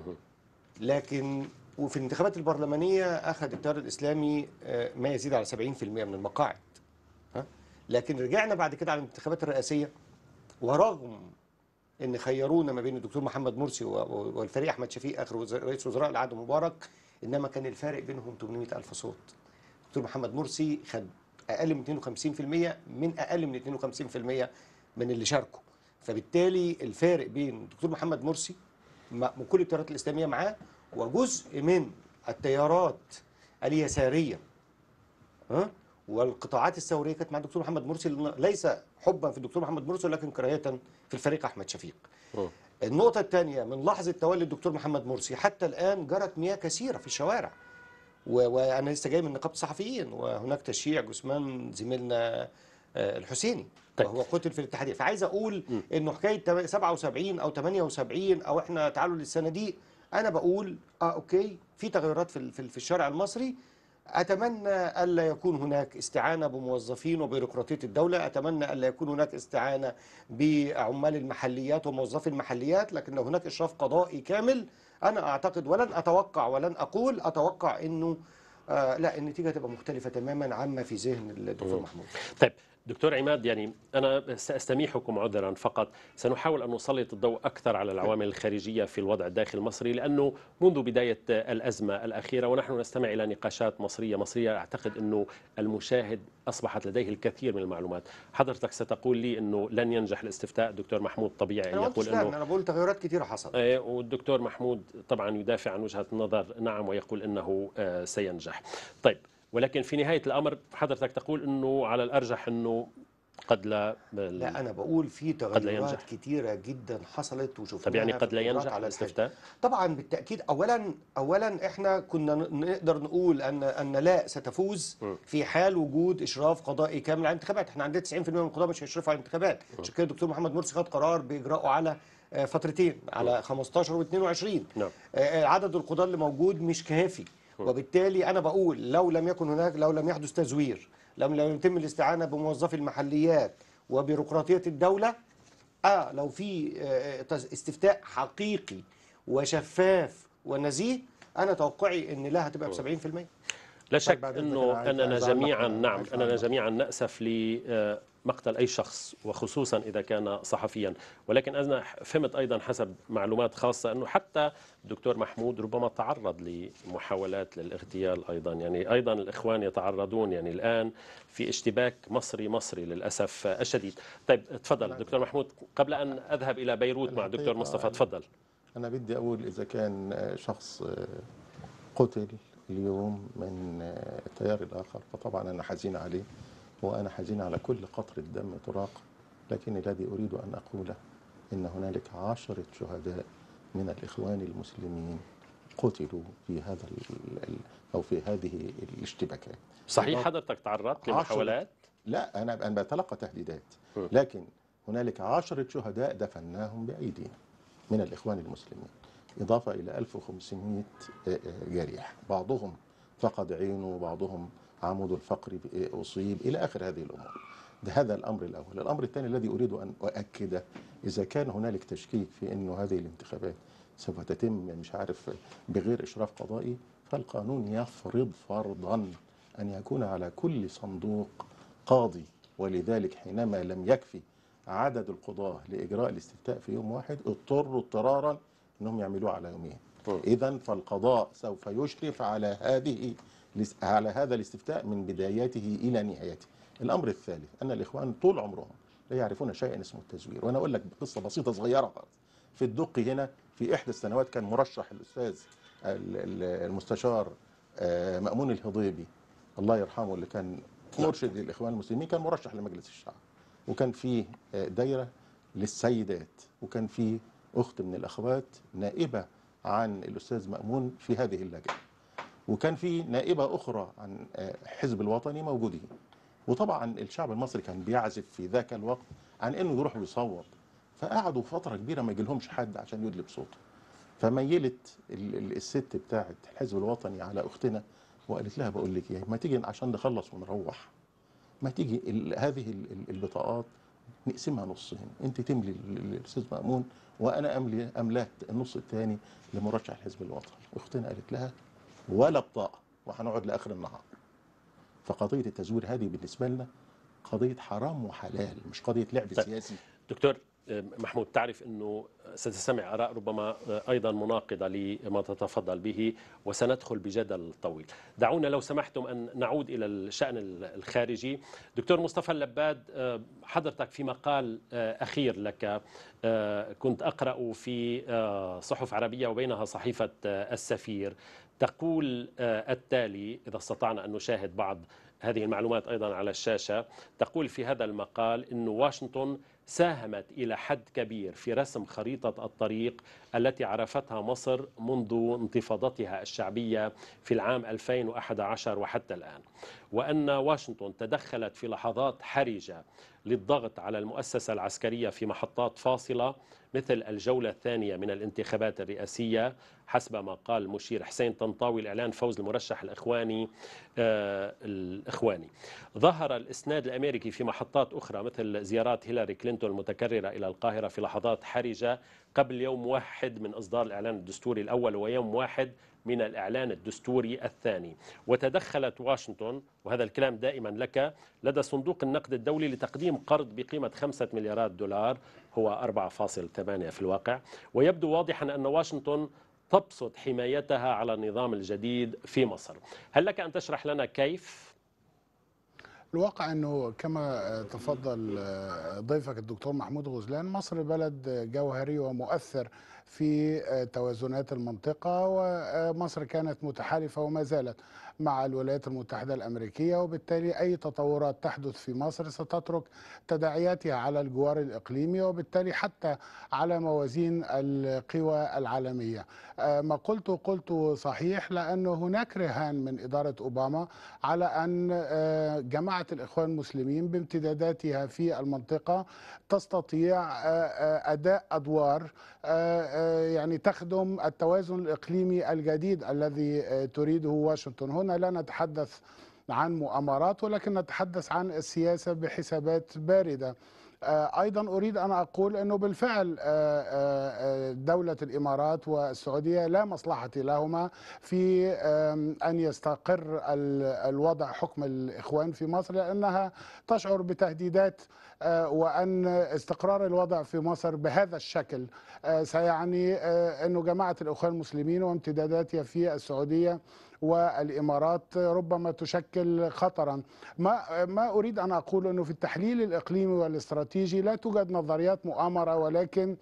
لكن وفي الانتخابات البرلمانية أخذ التيار الإسلامي آه ما يزيد على 70% من المقاعد. لكن رجعنا بعد كده على الانتخابات الرئاسية ورغم إن خيرونا ما بين الدكتور محمد مرسي والفريق أحمد شفيق آخر رئيس وزراء العهد مبارك إنما كان الفارق بينهم 800 ألف صوت. الدكتور محمد مرسي خد أقل من 52% من أقل من 52% من اللي شاركوا فبالتالي الفارق بين الدكتور محمد مرسي من كل التيارات الإسلامية معاه وجزء من التيارات اليسارية. ها؟ والقطاعات الثوريه كانت مع الدكتور محمد مرسي ليس حبا في الدكتور محمد مرسي ولكن كراهية في الفريق أحمد شفيق. النقطة الثانية من لحظة تولي الدكتور محمد مرسي حتى الآن جرت مياه كثيرة في الشوارع و- وأنا لسه جاي من نقابة الصحفيين وهناك تشييع جثمان زميلنا آه، الحسيني طيب. وهو قتل في الاتحادية فعايز أقول إنه حكاية تم- 77 أو 78 أو إحنا تعالوا للصناديق أنا بقول آه أوكي في تغيرات في في الشارع المصري أتمنى ألا يكون هناك استعانة بموظفين وبيروقراطية الدولة. أتمنى ألا يكون هناك استعانة بعمال المحليات وموظفي المحليات لكن لو هناك إشراف قضائي كامل. أنا أعتقد ولن أتوقع ولن أقول أتوقع أنه آه لا النتيجة تبقى مختلفة تماما عما في ذهن الدكتور محمود. طيب دكتور عماد يعني أنا سأستميحكم عذرا فقط. سنحاول أن نسلط الضوء أكثر على العوامل الخارجية في الوضع الداخلي المصري لأنه منذ بداية الأزمة الأخيرة ونحن نستمع إلى نقاشات مصرية مصرية أعتقد أنه المشاهد أصبحت لديه الكثير من المعلومات. حضرتك ستقول لي أنه لن ينجح الاستفتاء الدكتور محمود طبيعي. أنا يقول أنه أنا بقول تغيرات كثيرة حصلت. آه، والدكتور محمود طبعا يدافع عن وجهة النظر. نعم ويقول أنه آه، سينجح. طيب ولكن في نهاية الأمر حضرتك تقول أنه على الأرجح أنه قد لا لا أنا بقول في تغيرات. كثيرة جدا حصلت وشفناها طب يعني قد لا ينجح على. الاستفتاء طبعا بالتأكيد اولا اولا إحنا كنا نقدر نقول أن أن لا ستفوز في حال وجود إشراف قضائي كامل على الانتخابات. إحنا عندنا 90% من القضاة مش هيشرفوا على الانتخابات. عشان كده الدكتور محمد مرسي خد قرار بإجراءه على آه، فترتين على 15 و22 نعم. عدد القضاة اللي موجود مش كافي. وبالتالي أنا بقول لو لم يكن هناك لو لم يحدث تزوير لم لم يتم الاستعانة بموظفي المحليات وبيروقراطية الدولة آه لو في آه، استفتاء حقيقي وشفاف ونزيه أنا توقعي إن لا هتبقى ب 70% لا شك بعد إذنك إنه أننا جميعا نعم أننا. جميعا نأسف لمقتل أي شخص وخصوصا إذا كان صحفيا. ولكن أنا فهمت أيضا حسب معلومات خاصة إنه حتى الدكتور محمود ربما تعرض لمحاولات للاغتيال أيضا. يعني أيضا الإخوان يتعرضون يعني الآن في اشتباك مصري مصري للأسف الشديد. طيب تفضل دكتور محمود. قبل أن أذهب إلى بيروت مع الحقيقة مصطفى أنا- تفضل. أنا بدي أقول إذا كان شخص قتل اليوم من التيار الآخر فطبعا أنا حزين عليه. وأنا حزين على كل قطرة دم تراق لكن الذي أريد أن أقوله إن هنالك عشرة شهداء من الإخوان المسلمين قتلوا في هذا أو في هذه الاشتباكات. صحيح حضرتك تعرضت. لمحاولات؟ لا أنا أنا بتلقى تهديدات. لكن هنالك عشرة شهداء دفناهم بأيدينا من الإخوان المسلمين. إضافة إلى 1500 جريح. بعضهم فقد عينه بعضهم عمود الفقري أصيب إلى آخر هذه الأمور. ده هذا الأمر الأول. الأمر الثاني الذي أريد أن أؤكده إذا كان هنالك تشكيك في أنه هذه الانتخابات سوف تتم مش عارف بغير إشراف قضائي فالقانون يفرض فرضا أن يكون على كل صندوق قاضي. ولذلك حينما لم يكفي عدد القضاة لإجراء الاستفتاء في يوم واحد اضطروا اضطرارا أنهم يعملوه على يومين إذا فالقضاء سوف يشرف على هذه على هذا الاستفتاء من بدايته إلى نهايته. الأمر الثالث أن الإخوان طول عمرهم لا يعرفون شيئا اسمه التزوير. وأنا أقول لك قصة بسيطة صغيرة خالص. في الدقي هنا في إحدى السنوات كان مرشح الأستاذ ال- ال- المستشار آه، مأمون الهضيبي الله يرحمه اللي كان مرشد للإخوان المسلمين كان مرشح لمجلس الشعب. وكان في آه، دايرة للسيدات. وكان في أخت من الأخوات نائبة عن الأستاذ مأمون في هذه اللجنة. وكان في نائبة أخرى عن آه، حزب الوطني موجودين وطبعا الشعب المصري كان بيعزف في ذاك الوقت عن إنه يروح ويصوت فقعدوا فترة كبيرة ما يجيلهمش حد عشان يدلي بصوته فميلت ال- ال- الست بتاعت الحزب الوطني على أختنا وقالت لها بقول لك إيه ما تيجي عشان نخلص ونروح. ما تيجي هذه ال- ال- البطاقات نقسمها نصين. أنت تملي ال- ال- الأستاذ مأمون وأنا أملي املاه النص الثاني لمرشح الحزب الوطني. أختنا قالت لها ولا بطاقة وهنقعد لآخر النهار فقضية التزوير هذه بالنسبة لنا قضية حرام وحلال مش قضية لعب طيب. سياسي دكتور محمود تعرف إنه ستستمع آراء ربما أيضا مناقضة لما تتفضل به وسندخل بجدل طويل. دعونا لو سمحتم أن نعود إلى الشأن الخارجي. دكتور مصطفى اللباد حضرتك في مقال أخير لك كنت أقرأ في صحف عربية وبينها صحيفة السفير تقول التالي إذا استطعنا أن نشاهد بعض هذه المعلومات أيضا على الشاشة تقول في هذا المقال انه واشنطن ساهمت إلى حد كبير في رسم خريطة الطريق التي عرفتها مصر منذ انتفاضتها الشعبية في العام 2011 وحتى الآن. وأن واشنطن تدخلت في لحظات حرجة للضغط على المؤسسة العسكرية في محطات فاصلة مثل الجولة الثانية من الانتخابات الرئاسية حسب ما قال المشير حسين طنطاوي الإعلان فوز المرشح الإخواني آه الإخواني. ظهر الإسناد الأمريكي في محطات أخرى مثل زيارات هيلاري كلينتون المتكررة إلى القاهرة في لحظات حرجة قبل يوم واحد من إصدار الإعلان الدستوري الأول ويوم واحد من الإعلان الدستوري الثاني وتدخلت واشنطن وهذا الكلام دائما لك لدى صندوق النقد الدولي لتقديم قرض بقيمة خمسة مليارات دولار هو 4.8 في الواقع ويبدو واضحا أن واشنطن تبسط حمايتها على النظام الجديد في مصر هل لك أن تشرح لنا كيف؟ الواقع إنه كما تفضل ضيفك الدكتور محمود غزلان مصر بلد جوهري ومؤثر في توازنات المنطقة ومصر كانت متحالفة وما زالت. مع الولايات المتحدة الأمريكية وبالتالي أي تطورات تحدث في مصر ستترك تداعياتها على الجوار الإقليمي وبالتالي حتى على موازين القوى العالمية. ما قلت قلت صحيح لأن هناك رهان من إدارة أوباما على أن جماعة الإخوان المسلمين بامتداداتها في المنطقة تستطيع أداء أدوار يعني تخدم التوازن الإقليمي الجديد الذي تريده واشنطن. هنا لا نتحدث عن مؤامرات ولكن نتحدث عن السياسة بحسابات باردة. أيضا أريد أن أقول إنه بالفعل دولة الإمارات والسعودية لا مصلحة لهما في أن يستقر الوضع حكم الإخوان في مصر لأنها تشعر بتهديدات وأن استقرار الوضع في مصر بهذا الشكل سيعني إنه جماعة الإخوان المسلمين وامتداداتها في السعودية والإمارات ربما تشكل خطرا. ما ما أريد أن أقول أنه في التحليل الإقليمي والاستراتيجي لا توجد نظريات مؤامرة ولكن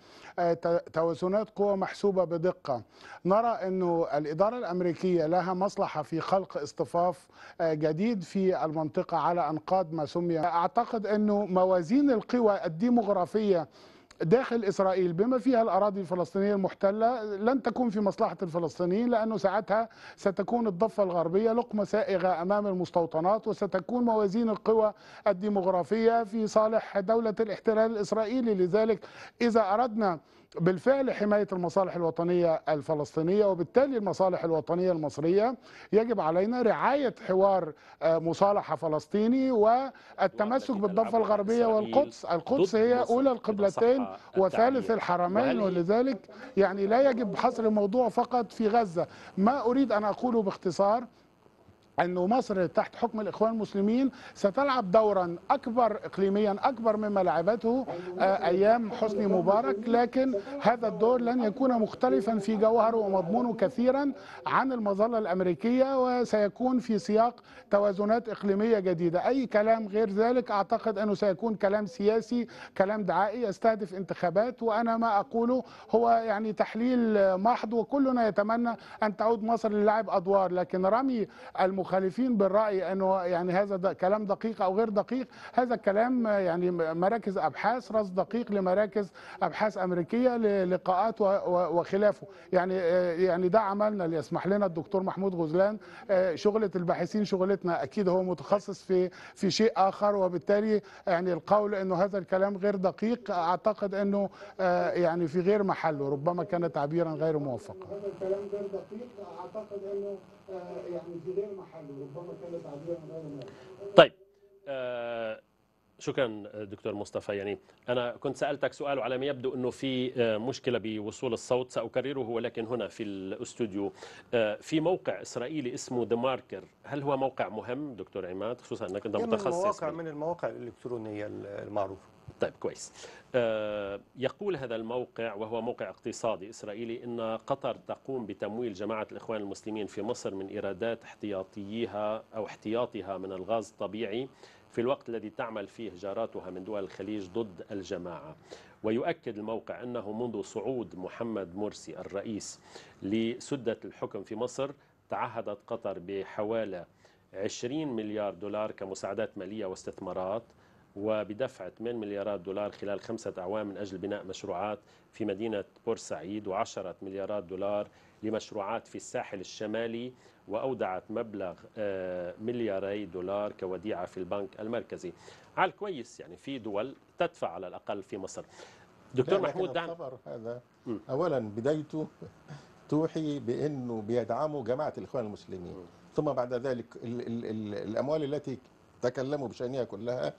توازنات قوى محسوبة بدقة. نرى انه الإدارة الأمريكية لها مصلحة في خلق اصطفاف جديد في المنطقة على أنقاض ما سمي. أعتقد أنه موازين القوى الديموغرافيه داخل إسرائيل بما فيها الأراضي الفلسطينية المحتلة لن تكون في مصلحة الفلسطينيين لأنه ساعتها ستكون الضفة الغربية لقمة سائغة أمام المستوطنات وستكون موازين القوى الديموغرافية في صالح دولة الاحتلال الإسرائيلي. لذلك إذا أردنا بالفعل حماية المصالح الوطنية الفلسطينية وبالتالي المصالح الوطنية المصرية يجب علينا رعاية حوار مصالحة فلسطيني والتمسك بالضفة الغربية والقدس. القدس هي أولى القبلتين وثالث الحرمين ولذلك يعني لا يجب حصر الموضوع فقط في غزة. ما أريد أن أقوله باختصار أنه مصر تحت حكم الإخوان المسلمين ستلعب دورا أكبر إقليميا أكبر مما لعبته أيام حسني مبارك. لكن هذا الدور لن يكون مختلفا في جوهره ومضمونه كثيرا عن المظلة الأمريكية وسيكون في سياق توازنات إقليمية جديدة. أي كلام غير ذلك أعتقد أنه سيكون كلام سياسي كلام دعائي يستهدف انتخابات. وأنا ما أقوله هو يعني تحليل محض وكلنا يتمنى أن تعود مصر للعب أدوار. لكن رمي الم المخالفين بالرأي إنه يعني هذا كلام دقيق أو غير دقيق. هذا الكلام يعني مراكز أبحاث رصد دقيق لمراكز أبحاث أمريكية للقاءات وخلافه. يعني يعني ده عملنا اللي يسمح لنا الدكتور محمود غزلان. شغلة الباحثين شغلتنا أكيد هو متخصص في في شيء آخر وبالتالي يعني القول إنه هذا الكلام غير دقيق أعتقد إنه يعني في غير محله ربما كان تعبيرا غير موفق هذا الكلام غير دقيق أعتقد إنه يعني في غير محله ربما كان تعبيرا غير موفق طيب آه شكرا دكتور مصطفى. يعني أنا كنت سألتك سؤال وعلى ما يبدو إنه في مشكلة بوصول الصوت سأكرره ولكن هنا في الاستوديو. في موقع إسرائيلي اسمه ذا ماركر هل هو موقع مهم دكتور عماد؟ خصوصا إنك أنت متخصص من المواقع من المواقع الإلكترونية المعروفة. طيب كويس. يقول هذا الموقع وهو موقع اقتصادي إسرائيلي أن قطر تقوم بتمويل جماعة الإخوان المسلمين في مصر من إيرادات احتياطيها أو احتياطها من الغاز الطبيعي في الوقت الذي تعمل فيه جاراتها من دول الخليج ضد الجماعة. ويؤكد الموقع أنه منذ صعود محمد مرسي الرئيس لسدة الحكم في مصر تعهدت قطر بحوالي 20 مليار دولار كمساعدات مالية واستثمارات وبدفع 8 مليارات دولار خلال خمسة أعوام من أجل بناء مشروعات في مدينة بورسعيد و10 مليارات دولار لمشروعات في الساحل الشمالي وأودعت مبلغ آه، ملياري دولار كوديعة في البنك المركزي. على الكويس يعني في دول تدفع على الأقل في مصر. دكتور محمود دعم. الخبر هذا مم. اولا بدايته توحي بأنه بيدعموا جماعة الإخوان المسلمين. ثم بعد ذلك ال ال ال الأموال التي تكلموا بشأنها كلها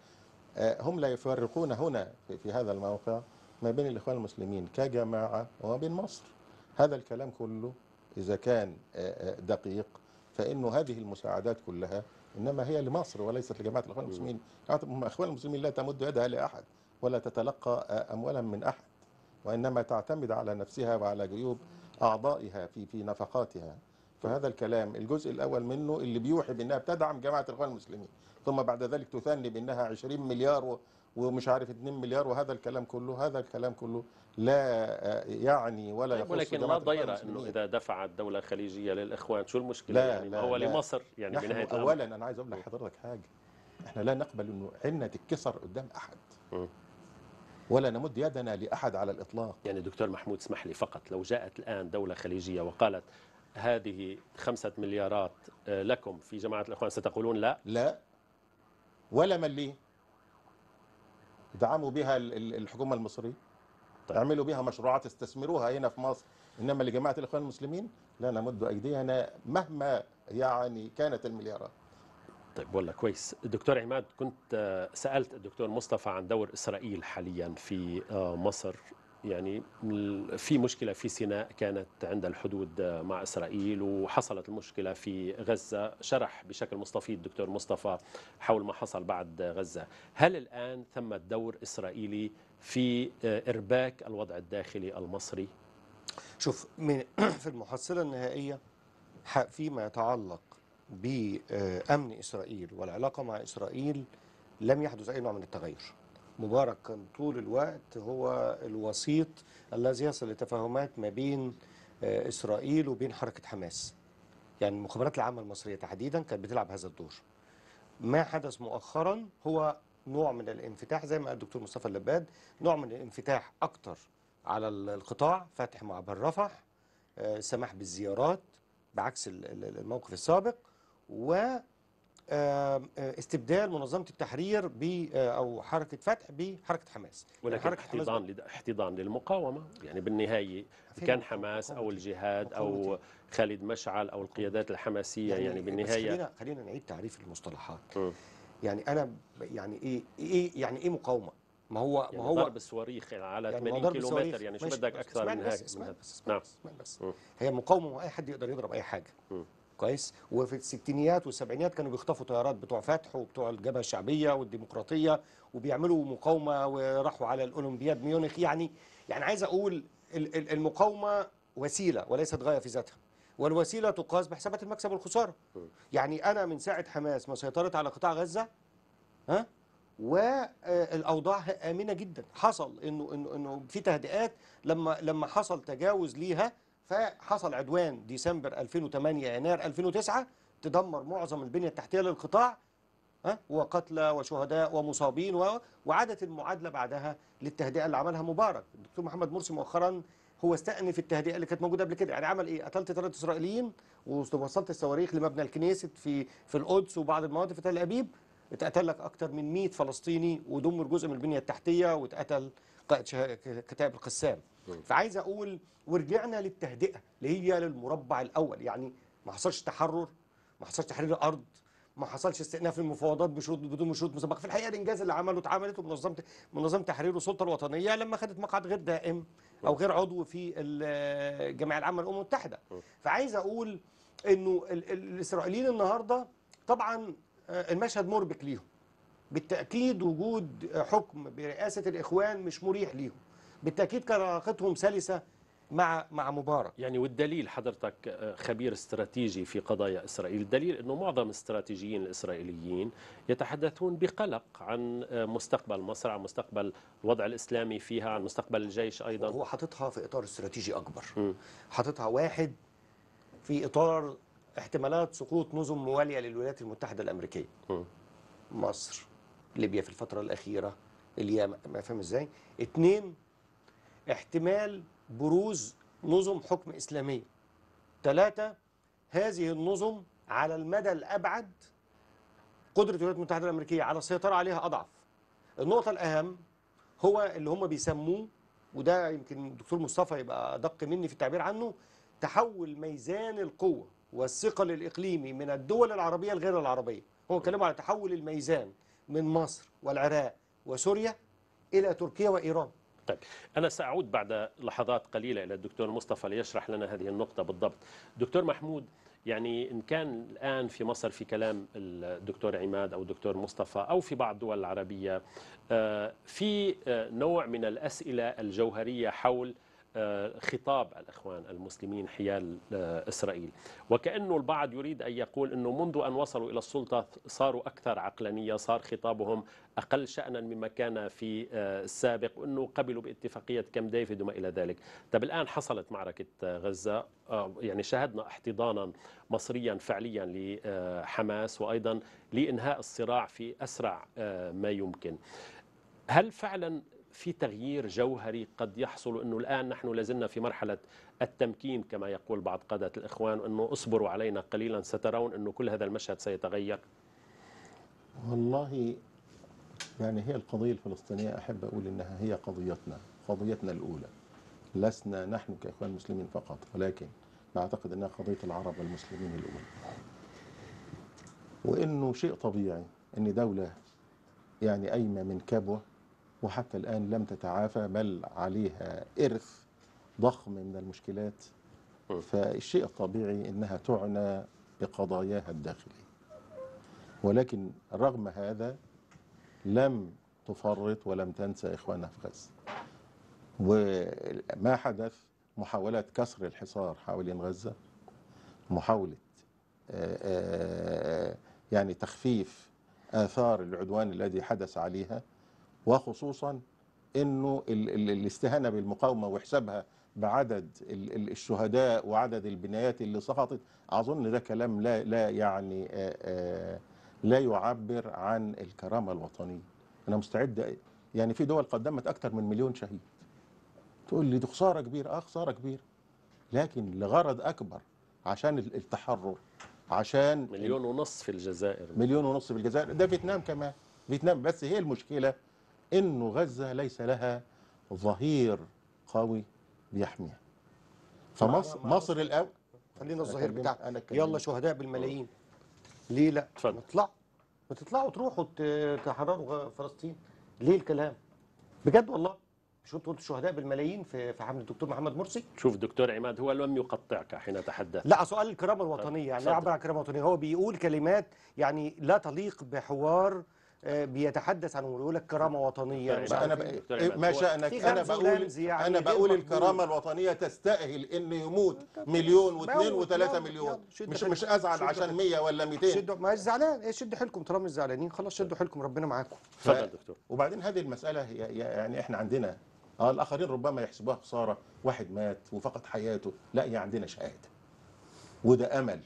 هم لا يفرقون هنا في, هذا الموقع ما بين الإخوان المسلمين كجماعة وما بين مصر. هذا الكلام كله إذا كان آه، آه، دقيق فانه هذه المساعدات كلها إنما هي لمصر وليست لجماعة الإخوان المسلمين. الاخوان المسلمين لا تمد يدها لأحد ولا تتلقى آه، اموالا من أحد وإنما تعتمد على نفسها وعلى جيوب أعضائها في في نفقاتها. فهذا الكلام. الجزء الأول منه اللي بيوحي بأنها بتدعم جماعة الاخوان المسلمين ثم بعد ذلك تثني بأنها 20 مليار ومش عارف 2 مليار وهذا الكلام كله هذا الكلام كله لا آه، يعني ولا طيب يخص ولكن ما جماعة الإخوان ضيرة انه. إذا دفعت دولة خليجية للاخوان شو المشكلة؟ لا، يعني ما لا، هو لا. لمصر يعني الأمر. اولا أنا عايز أقول لحضرتك حاجة. إحنا لا نقبل إنه عنا تتكسر قدام أحد. ولا نمد يدنا لأحد على الإطلاق. يعني دكتور محمود اسمح لي فقط لو جاءت الآن دولة خليجية وقالت هذه خمسة مليارات آه، لكم في جماعة الإخوان. ستقولون لا؟ لا. ولا مليه دعموا بها ال- ال- الحكومة المصرية. طيب. اعملوا بها مشروعات استثمروها هنا في مصر. إنما لجماعة الإخوان المسلمين لا نمد أيدينا مهما يعني كانت المليارات. طيب والله كويس. دكتور عماد كنت آه، سألت الدكتور مصطفى عن دور إسرائيل حاليا في آه، مصر. يعني في مشكلة في سيناء كانت عند الحدود مع إسرائيل وحصلت المشكلة في غزة. شرح بشكل مستفيض دكتور مصطفى حول ما حصل بعد غزة. هل الآن ثم دور إسرائيلي في آه، إرباك الوضع الداخلي المصري؟ شوف في المحصلة النهائية فيما يتعلق بأمن إسرائيل والعلاقة مع إسرائيل لم يحدث أي نوع من التغير. مبارك كان طول الوقت هو الوسيط الذي يصل لتفاهمات ما بين آه، إسرائيل وبين حركة حماس. يعني المخابرات العامة المصرية تحديدا كانت بتلعب هذا الدور. ما حدث مؤخرا هو نوع من الانفتاح زي ما قال الدكتور مصطفى اللباد نوع من الانفتاح أكتر على ال- القطاع. فتح معبر رفح آه، سماح بالزيارات بعكس ال- ال- الموقف السابق و استبدال منظمة التحرير ب أو حركة فتح بحركة حماس. يعني ولكن حركة حماس احتضان لد- احتضان للمقاومة. يعني بالنهاية فين كان حماس إيه؟ الجهاد أو خالد مشعل أو القيادات الحماسية يعني, بس بالنهاية خلينا خلينا نعيد تعريف المصطلحات. يعني أنا ب- يعني إيه إيه يعني إيه مقاومة؟ ما هو يعني ما هو ضرب الصواريخ على يعني 80 ضرب كيلو الصواريخ. متر يعني شو بدك بس اسمعني من بس هيك؟ بس نعم بس اسمعني بس مم. هي مقاومة وأي حد يقدر يضرب أي حاجة. مم. كويس. وفي الستينيات والسبعينات كانوا بيخطفوا طيارات بتوع فتح وبتوع الجبهة الشعبية والديمقراطية وبيعملوا مقاومة وراحوا على الأولمبياد ميونخ. يعني يعني عايز أقول ال- ال- المقاومة وسيلة وليست غاية في ذاتها. والوسيلة تقاس بحسابات المكسب والخسارة. يعني أنا من ساعة حماس ما سيطرت على قطاع غزة ها والأوضاع آمنة جدا. حصل إنه إنه إنه في تهدئات لما لما حصل تجاوز ليها فحصل عدوان ديسمبر 2008 يناير 2009 تدمر معظم البنية التحتية للقطاع وقتلى وشهداء ومصابين. وعادت المعادلة بعدها للتهدئة اللي عملها مبارك. الدكتور محمد مرسي مؤخرا هو استأنف التهدئة اللي كانت موجودة قبل كده. يعني عمل إيه؟ قتلت ثلاث إسرائيليين ووصلت الصواريخ لمبنى الكنيست في في القدس وبعض المناطق في تل أبيب. اتقتل لك أكثر من 100 فلسطيني ودمر جزء من البنية التحتية واتقتل قائد كتائب القسام. فعايز أقول ورجعنا للتهدئة اللي هي للمربع الأول. يعني ما حصلش تحرر ما حصلش تحرير الأرض ما حصلش استئناف المفاوضات بشروط بدون شروط مسبقة. في الحقيقة الإنجاز اللي عمله اتعملته منظمه منظمه تحرير السلطه الوطنية لما خدت مقعد غير دائم أو غير عضو في ال- الجمعيه العامة للأمم المتحدة. فعايز أقول إنه ال- ال- الإسرائيليين النهارده طبعا آه، المشهد مربك ليهم. بالتأكيد وجود حكم برئاسة الإخوان مش مريح ليهم. بالتأكيد كان علاقتهم سلسة مع مع مبارك يعني والدليل حضرتك آه، خبير استراتيجي في قضايا إسرائيل الدليل أنه معظم الاستراتيجيين الإسرائيليين يتحدثون بقلق عن آه، مستقبل مصر عن مستقبل الوضع الإسلامي فيها عن مستقبل الجيش أيضا هو حاططها في إطار استراتيجي أكبر. حاططها واحد في إطار احتمالات سقوط نظم مواليه للولايات المتحدة الأمريكية مم. مصر ليبيا في الفترة الأخيرة اليمن ما فاهم إزاي؟ اتنين احتمال بروز نظم حكم إسلامية ثلاثة هذه النظم على المدى الأبعد قدرة الولايات المتحدة الأمريكية على السيطرة عليها أضعف. النقطة الأهم هو اللي هم بيسموه وده يمكن الدكتور مصطفى يبقى أدق مني في التعبير عنه تحول ميزان القوة والثقل الإقليمي من الدول العربية لغير العربية. هم اتكلموا على تحول الميزان من مصر والعراق وسوريا إلى تركيا وإيران. طيب أنا سأعود بعد لحظات قليلة إلى الدكتور مصطفى ليشرح لنا هذه النقطة بالضبط. دكتور محمود يعني إن كان الآن في مصر في كلام الدكتور عماد أو الدكتور مصطفى أو في بعض الدول العربية آه، في آه، نوع من الأسئلة الجوهرية حول خطاب الإخوان المسلمين حيال آه، إسرائيل. وكأنه البعض يريد أن يقول أنه منذ أن وصلوا إلى السلطة صاروا أكثر عقلانية صار خطابهم أقل شأنا مما كان في آه، السابق وأنه قبلوا باتفاقية كام ديفيد وما إلى ذلك. طب الآن حصلت معركة آه، غزة يعني شاهدنا احتضانا مصريا فعليا لحماس وأيضا لإنهاء الصراع في أسرع ما يمكن. هل فعلا في تغيير جوهري قد يحصل إنه الآن نحن لازلنا في مرحلة التمكين كما يقول بعض قادة الإخوان إنه اصبروا علينا قليلا سترون إنه كل هذا المشهد سيتغير. والله يعني هي القضية الفلسطينية أحب أقول إنها هي قضيتنا قضيتنا الأولى. لسنا نحن كإخوان مسلمين فقط ولكن نعتقد أنها قضية العرب والمسلمين الأولى. وإنه شيء طبيعي أن دولة يعني قايمة من كبوة وحتى الآن لم تتعافى بل عليها إرث ضخم من المشكلات. فالشيء الطبيعي أنها تعنى بقضاياها الداخلية. ولكن رغم هذا لم تفرط ولم تنسى إخوانها في غزة. وما حدث؟ محاولات كسر الحصار حوالين غزة محاولة آه، آه، يعني تخفيف آثار العدوان الذي حدث عليها. وخصوصا إنه ال- ال- الاستهانة بالمقاومة وحسابها بعدد ال- ال- الشهداء وعدد البنايات اللي سقطت أظن ده كلام لا لا يعني لا يعبر عن الكرامة الوطنية. أنا مستعد يعني في دول قدمت أكثر من مليون شهيد. تقول لي دي خسارة كبيرة آه خسارة كبيرة. لكن لغرض أكبر عشان ال- التحرر عشان مليون ونص في الجزائر. مليون ونص في الجزائر. ده فيتنام كمان. فيتنام بس هي المشكلة إنه غزة ليس لها ظهير قوي بيحميها. فمصر مصر الأول خلينا الظهير بتاعك. يلا شهداء بالملايين. ليه لا؟ اتفضل. ما تطلعوا ما تطلعوا تروحوا تحرروا فلسطين. ليه الكلام؟ بجد والله. مش أنتوا قلتوا شهداء بالملايين في في حملة الدكتور محمد مرسي؟ شوف دكتور عماد هو لم يقطعك حين تحدث. لا سؤال الكرامة الوطنية. يعني يعبر عن الكرامة الوطنية. هو بيقول كلمات يعني لا تليق بحوار بيتحدث عن يقول لك كرامه وطنيه مش دكتور أنا ما في أنا بقول يعني أنا بقول مقبول. الكرامة الوطنية تستاهل إن يموت مليون واثنين يلا، مليون. مش مش أزعل عشان حيلكم. 100 ولا 200 شدوا ما زعلان؟ إيه شد حيلكم طالما مش زعلانين. خلاص شدوا حيلكم ربنا معاكم. تفضل دكتور. وبعدين هذه المسألة هي يعني إحنا عندنا آه الآخرين ربما يحسبوها خسارة. واحد مات وفقد حياته. لا هي عندنا شهادة. وده أمل.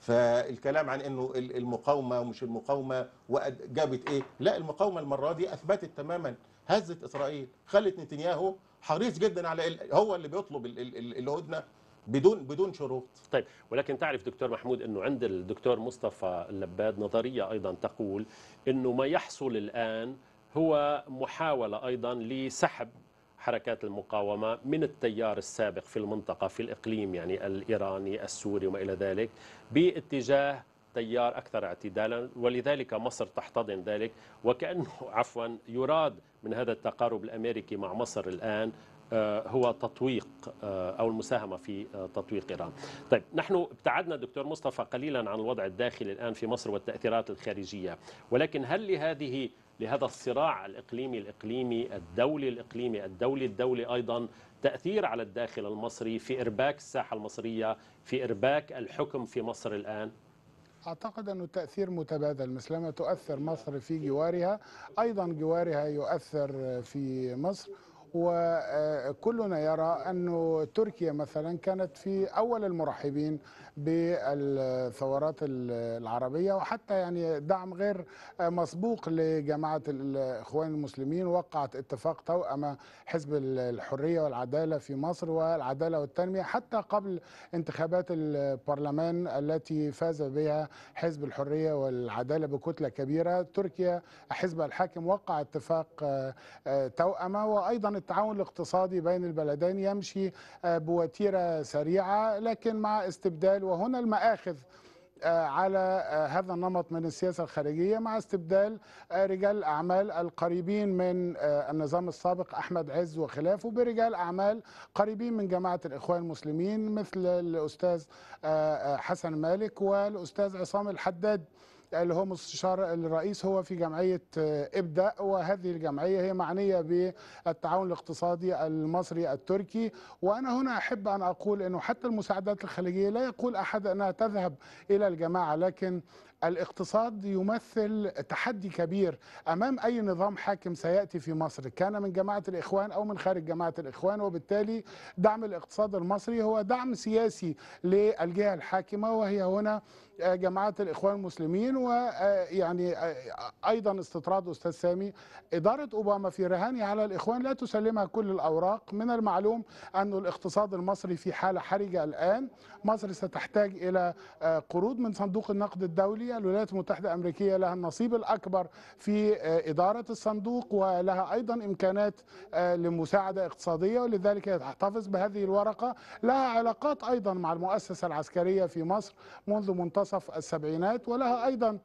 فالكلام عن إنه ال- المقاومة ومش المقاومة وقد- جابت إيه؟ لا المقاومة المرة دي أثبتت تماما هزت إسرائيل خلت نتنياهو حريص جدا على هو اللي بيطلب ال- ال- ال- الهدنة بدون بدون شروط. طيب ولكن تعرف دكتور محمود إنه عند الدكتور مصطفى اللباد نظرية أيضا تقول إنه ما يحصل الآن هو محاولة أيضا لسحب حركات المقاومة من التيار السابق في المنطقة في الإقليم يعني الإيراني السوري وما إلى ذلك باتجاه تيار أكثر اعتدالا. ولذلك مصر تحتضن ذلك. وكأنه عفوا يراد من هذا التقارب الأمريكي مع مصر الآن آه، هو تطويق آه، أو المساهمة في آه، تطويق إيران. طيب نحن ابتعدنا دكتور مصطفى قليلا عن الوضع الداخلي الآن في مصر والتأثيرات الخارجية، ولكن هل لهذه لهذا الصراع الإقليمي الإقليمي الدولي الإقليمي الدولي الدولي أيضا تأثير على الداخل المصري في إرباك الساحة المصرية، في إرباك الحكم في مصر الآن؟ أعتقد أنه تأثير متبادل مثلما تؤثر مصر في جوارها أيضا جوارها يؤثر في مصر وكلنا يرى أن تركيا مثلا كانت في أول المرحبين بالثورات العربية وحتى يعني دعم غير مسبوق لجماعة الإخوان المسلمين وقعت اتفاق توأمة حزب الحرية والعدالة في مصر والعدالة والتنمية حتى قبل انتخابات البرلمان التي فاز بها حزب الحرية والعدالة بكتلة كبيرة تركيا حزب الحاكم وقع اتفاق آه، توأمة وأيضا التعاون الاقتصادي بين البلدين يمشي آه، بوتيرة سريعة لكن مع استبدال وهنا المآخذ آه، على آه، هذا النمط من السياسة الخارجية مع استبدال رجال الأعمال القريبين من النظام السابق أحمد عز وخلافه برجال أعمال قريبين من جماعة الإخوان المسلمين مثل الأستاذ حسن مالك والأستاذ عصام الحداد. اللي هو مستشار الرئيس هو في جمعية آه، ابدأ وهذه الجمعية هي معنية بالتعاون الاقتصادي المصري التركي. وأنا هنا أحب أن أقول أنه حتى المساعدات الخليجية لا يقول أحد أنها تذهب إلى الجماعة لكن الاقتصاد يمثل تحدي كبير أمام أي نظام حاكم سيأتي في مصر كان من جماعة الإخوان أو من خارج جماعة الإخوان. وبالتالي دعم الاقتصاد المصري هو دعم سياسي للجهة الحاكمة وهي هنا جماعة الإخوان المسلمين ويعني أيضا استطراد أستاذ سامي إدارة أوباما في رهانها على الإخوان لا تسلمها كل الأوراق. من المعلوم أن الاقتصاد المصري في حالة حرجة الآن. مصر ستحتاج إلى آه، قروض من صندوق النقد الدولي. الولايات المتحدة الأمريكية لها النصيب الأكبر في آه، إدارة الصندوق ولها أيضا إمكانات آه، لمساعدة اقتصادية. ولذلك تحتفظ بهذه الورقة. لها علاقات أيضا مع المؤسسة العسكرية في مصر منذ منتصف السبعينات ولها أيضا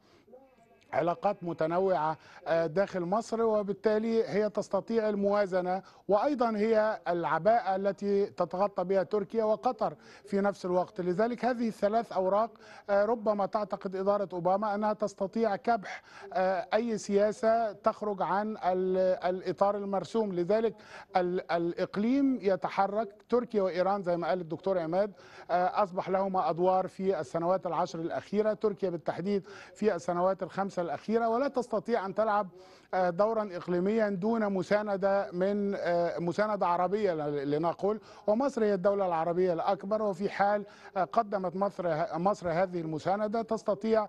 علاقات متنوعة آه، داخل مصر وبالتالي هي تستطيع الموازنة وأيضا هي العباءة التي تتغطى بها تركيا وقطر في نفس الوقت. لذلك هذه الثلاث أوراق آه، ربما تعتقد إدارة أوباما أنها تستطيع كبح آه، أي سياسة تخرج عن ال- الإطار المرسوم. لذلك ال- الإقليم يتحرك تركيا وإيران زي ما قال الدكتور عماد أصبح لهما أدوار في السنوات العشر الأخيرة. تركيا بالتحديد في السنوات الخمسة الأخيرة ولا تستطيع أن تلعب آه، دورا إقليميا دون مساندة من آه، مساندة عربية ل- لنقل ومصر هي الدولة العربية الأكبر وفي حال آه، قدمت مصر مصر هذه المساندة تستطيع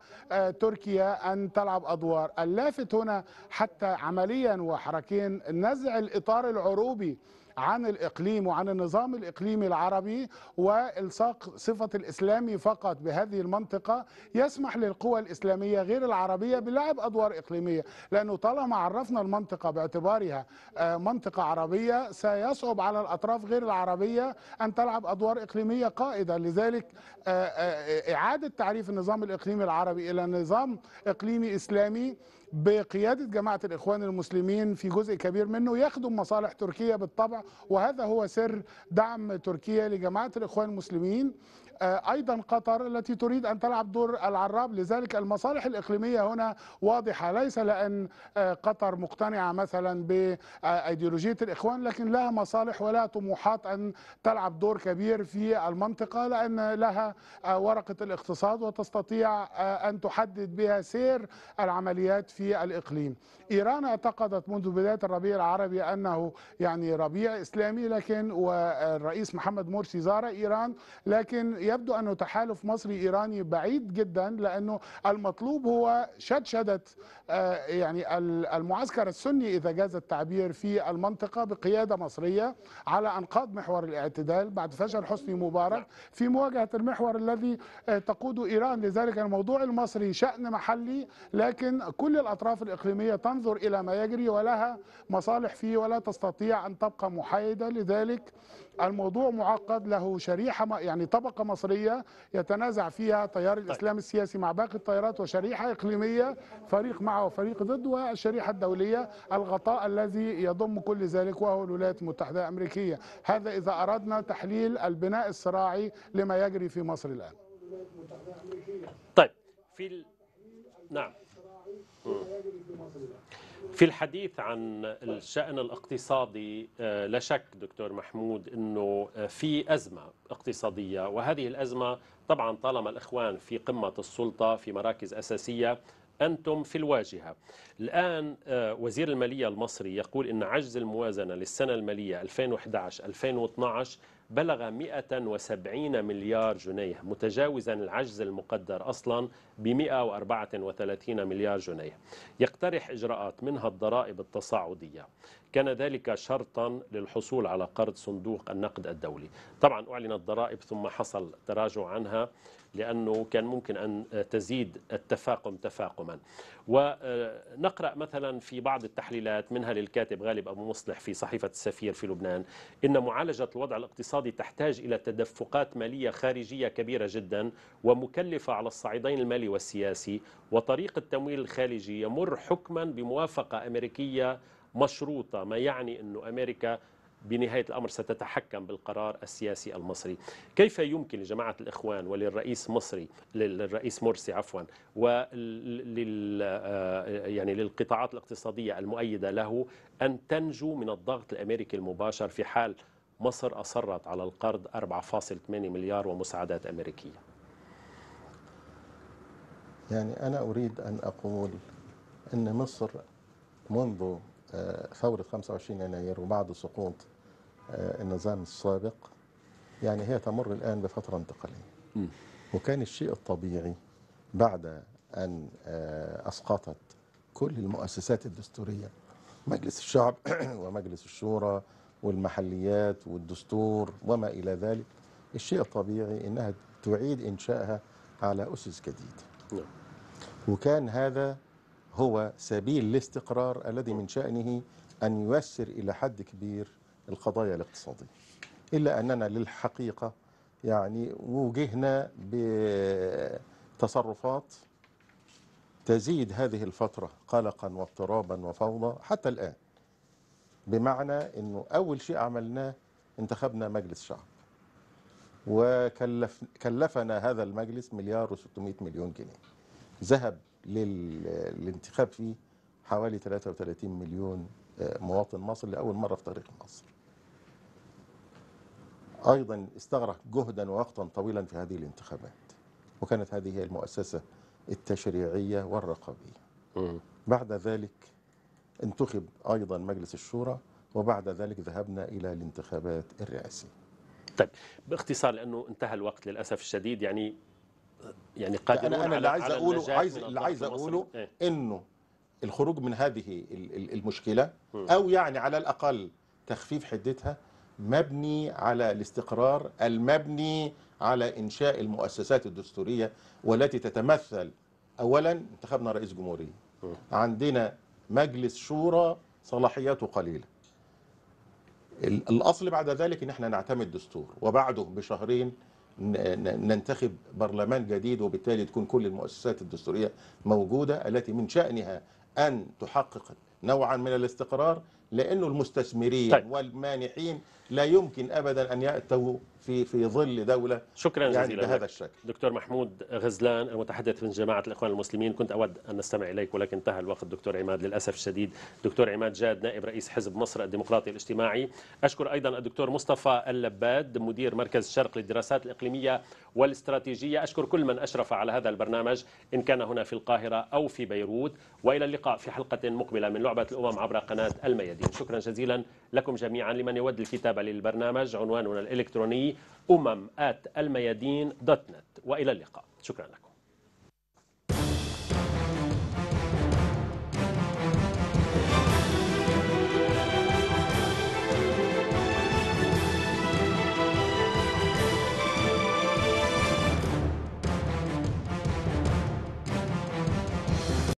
تركيا أن تلعب أدوار اللافت هنا حتى عمليا وحركيا نزع الإطار العروبي عن الإقليم وعن النظام الإقليمي العربي والصاق صفة الإسلامي فقط بهذه المنطقة يسمح للقوى الإسلامية غير العربية بلعب أدوار إقليمية لأنه طالما عرفنا المنطقة باعتبارها آه، منطقة عربية سيصعب على الأطراف غير العربية أن تلعب أدوار إقليمية قائدة. لذلك آه، آه، إعادة تعريف النظام الإقليمي العربي إلى نظام إقليمي إسلامي بقيادة جماعة الإخوان المسلمين في جزء كبير منه يخدم مصالح تركيا بالطبع وهذا هو سر دعم تركيا لجماعة الإخوان المسلمين. آه، أيضا قطر التي تريد أن تلعب دور العراب. لذلك المصالح الإقليمية هنا واضحة. ليس لأن آه، قطر مقتنعة مثلا بأيديولوجية الإخوان لكن لها مصالح ولها طموحات أن تلعب دور كبير في المنطقة لأن لها آه، ورقة الاقتصاد وتستطيع أن تحدد بها سير العمليات في الإقليم. إيران اعتقدت منذ بداية الربيع العربي أنه يعني ربيع إسلامي لكن والرئيس محمد مرسي زار إيران لكن يبدو أنه تحالف مصري إيراني بعيد جدا لأنه المطلوب هو شدشدة آه، يعني ال- المعسكر السني إذا جاز التعبير في المنطقة بقيادة مصرية على أنقاض محور الاعتدال بعد فشل حسني مبارك في مواجهة المحور الذي آه، تقوده إيران. لذلك الموضوع المصري شأن محلي لكن كل الأطراف الإقليمية تنظر إلى ما يجري ولها مصالح فيه ولا تستطيع أن تبقى محايدة. لذلك الموضوع معقد له شريحة يعني طبقة مصرية يتنازع فيها تيار الإسلام السياسي مع باقي التيارات وشريحة إقليمية فريق معه وفريق ضد والشريحة الدولية الغطاء الذي يضم كل ذلك وهو الولايات المتحدة الأمريكية. هذا إذا أردنا تحليل البناء الصراعي لما يجري في مصر الآن. طيب في ال... نعم. في الحديث عن الشأن الاقتصادي آه، لا شك دكتور محمود أنه آه، في أزمة اقتصادية وهذه الأزمة طبعا طالما الإخوان في قمة السلطة في مراكز أساسية أنتم في الواجهة. الآن آه، وزير المالية المصري يقول إن عجز الموازنة للسنة المالية 2011-2012 بلغ 170 مليار جنيه متجاوزا العجز المقدر أصلا ب 134 مليار جنيه. يقترح إجراءات منها الضرائب التصاعدية. كان ذلك شرطا للحصول على قرض صندوق النقد الدولي. طبعا أعلنت ضرائب ثم حصل تراجع عنها. لأنه كان ممكن أن تزيد التفاقم تفاقما. ونقرأ مثلا في بعض التحليلات منها للكاتب غالب أبو مصلح في صحيفة السفير في لبنان إن معالجة الوضع الاقتصادي تحتاج إلى تدفقات مالية خارجية كبيرة جدا ومكلفة على الصعيدين المالي والسياسي وطريق التمويل الخارجي يمر حكما بموافقة أمريكية مشروطة ما يعني أن أمريكا بنهاية الأمر ستتحكم بالقرار السياسي المصري. كيف يمكن لجماعة الإخوان وللرئيس مصري للرئيس مرسي عفوا ولل يعني للقطاعات الاقتصادية المؤيدة له أن تنجو من الضغط الأمريكي المباشر في حال مصر أصرت على القرض 4.8 مليار ومساعدات أمريكية؟ يعني أنا أريد أن أقول أن مصر منذ آه، ثورة 25 يناير وبعد سقوط آه، النظام السابق يعني هي تمر الآن بفترة انتقالية. وكان الشيء الطبيعي بعد أن آه، أسقطت كل المؤسسات الدستورية مجلس الشعب ومجلس الشورى والمحليات والدستور وما إلى ذلك. الشيء الطبيعي أنها تعيد إنشائها على أسس جديدة. نعم. وكان هذا هو سبيل الاستقرار الذي من شأنه أن ييسر إلى حد كبير القضايا الاقتصادية. إلا أننا للحقيقة يعني وجهنا بتصرفات تزيد هذه الفترة قلقا واضطرابا وفوضى حتى الآن. بمعنى أنه أول شيء عملناه انتخبنا مجلس شعب. وكلف كلفنا هذا المجلس مليار و600 مليون جنيه. ذهب للانتخاب فيه حوالي 33 مليون آه، مواطن مصري لأول مرة في تاريخ مصر. أيضا استغرق جهدا ووقتا طويلا في هذه الانتخابات وكانت هذه هي المؤسسة التشريعية والرقابية. بعد ذلك انتخب أيضا مجلس الشورى وبعد ذلك ذهبنا إلى الانتخابات الرئاسية طيب باختصار لأنه انتهى الوقت للأسف الشديد يعني يعني قادرون أنا على اللي عايز النجاة عايز اللي عايز. أقوله إيه؟ إنه الخروج من هذه ال- ال- المشكلة أو يعني على الأقل تخفيف حدتها مبني على الاستقرار المبني على إنشاء المؤسسات الدستورية والتي تتمثل اولا انتخبنا رئيس جمهورية عندنا مجلس شورى صلاحياته قليلة ال- الأصل بعد ذلك إن إحنا نعتمد دستور وبعده بشهرين ننتخب برلمان جديد وبالتالي تكون كل المؤسسات الدستورية موجودة التي من شأنها أن تحقق نوعا من الاستقرار لأنه المستثمرين. طيب. والمانحين لا يمكن ابدا أن يأتوا في في ظل دولة شكرا يعني جزيلا. بهذا. الشكل. دكتور محمود غزلان المتحدث من جماعة الإخوان المسلمين. كنت أود أن نستمع إليك ولكن انتهى الوقت دكتور عماد للأسف الشديد. دكتور عماد جاد نائب رئيس حزب مصر الديمقراطي الاجتماعي. أشكر أيضا الدكتور مصطفى اللباد مدير مركز الشرق للدراسات الإقليمية والاستراتيجية. أشكر كل من أشرف على هذا البرنامج إن كان هنا في القاهرة أو في بيروت. وإلى اللقاء في حلقة مقبلة من لعبة الأمم عبر قناة الميادين. شكرا جزيلا لكم جميعا لمن يود الكتابة للبرنامج عنواننا الإلكتروني أمم آت الميادين دوت نت وإلى اللقاء. شكرا لكم.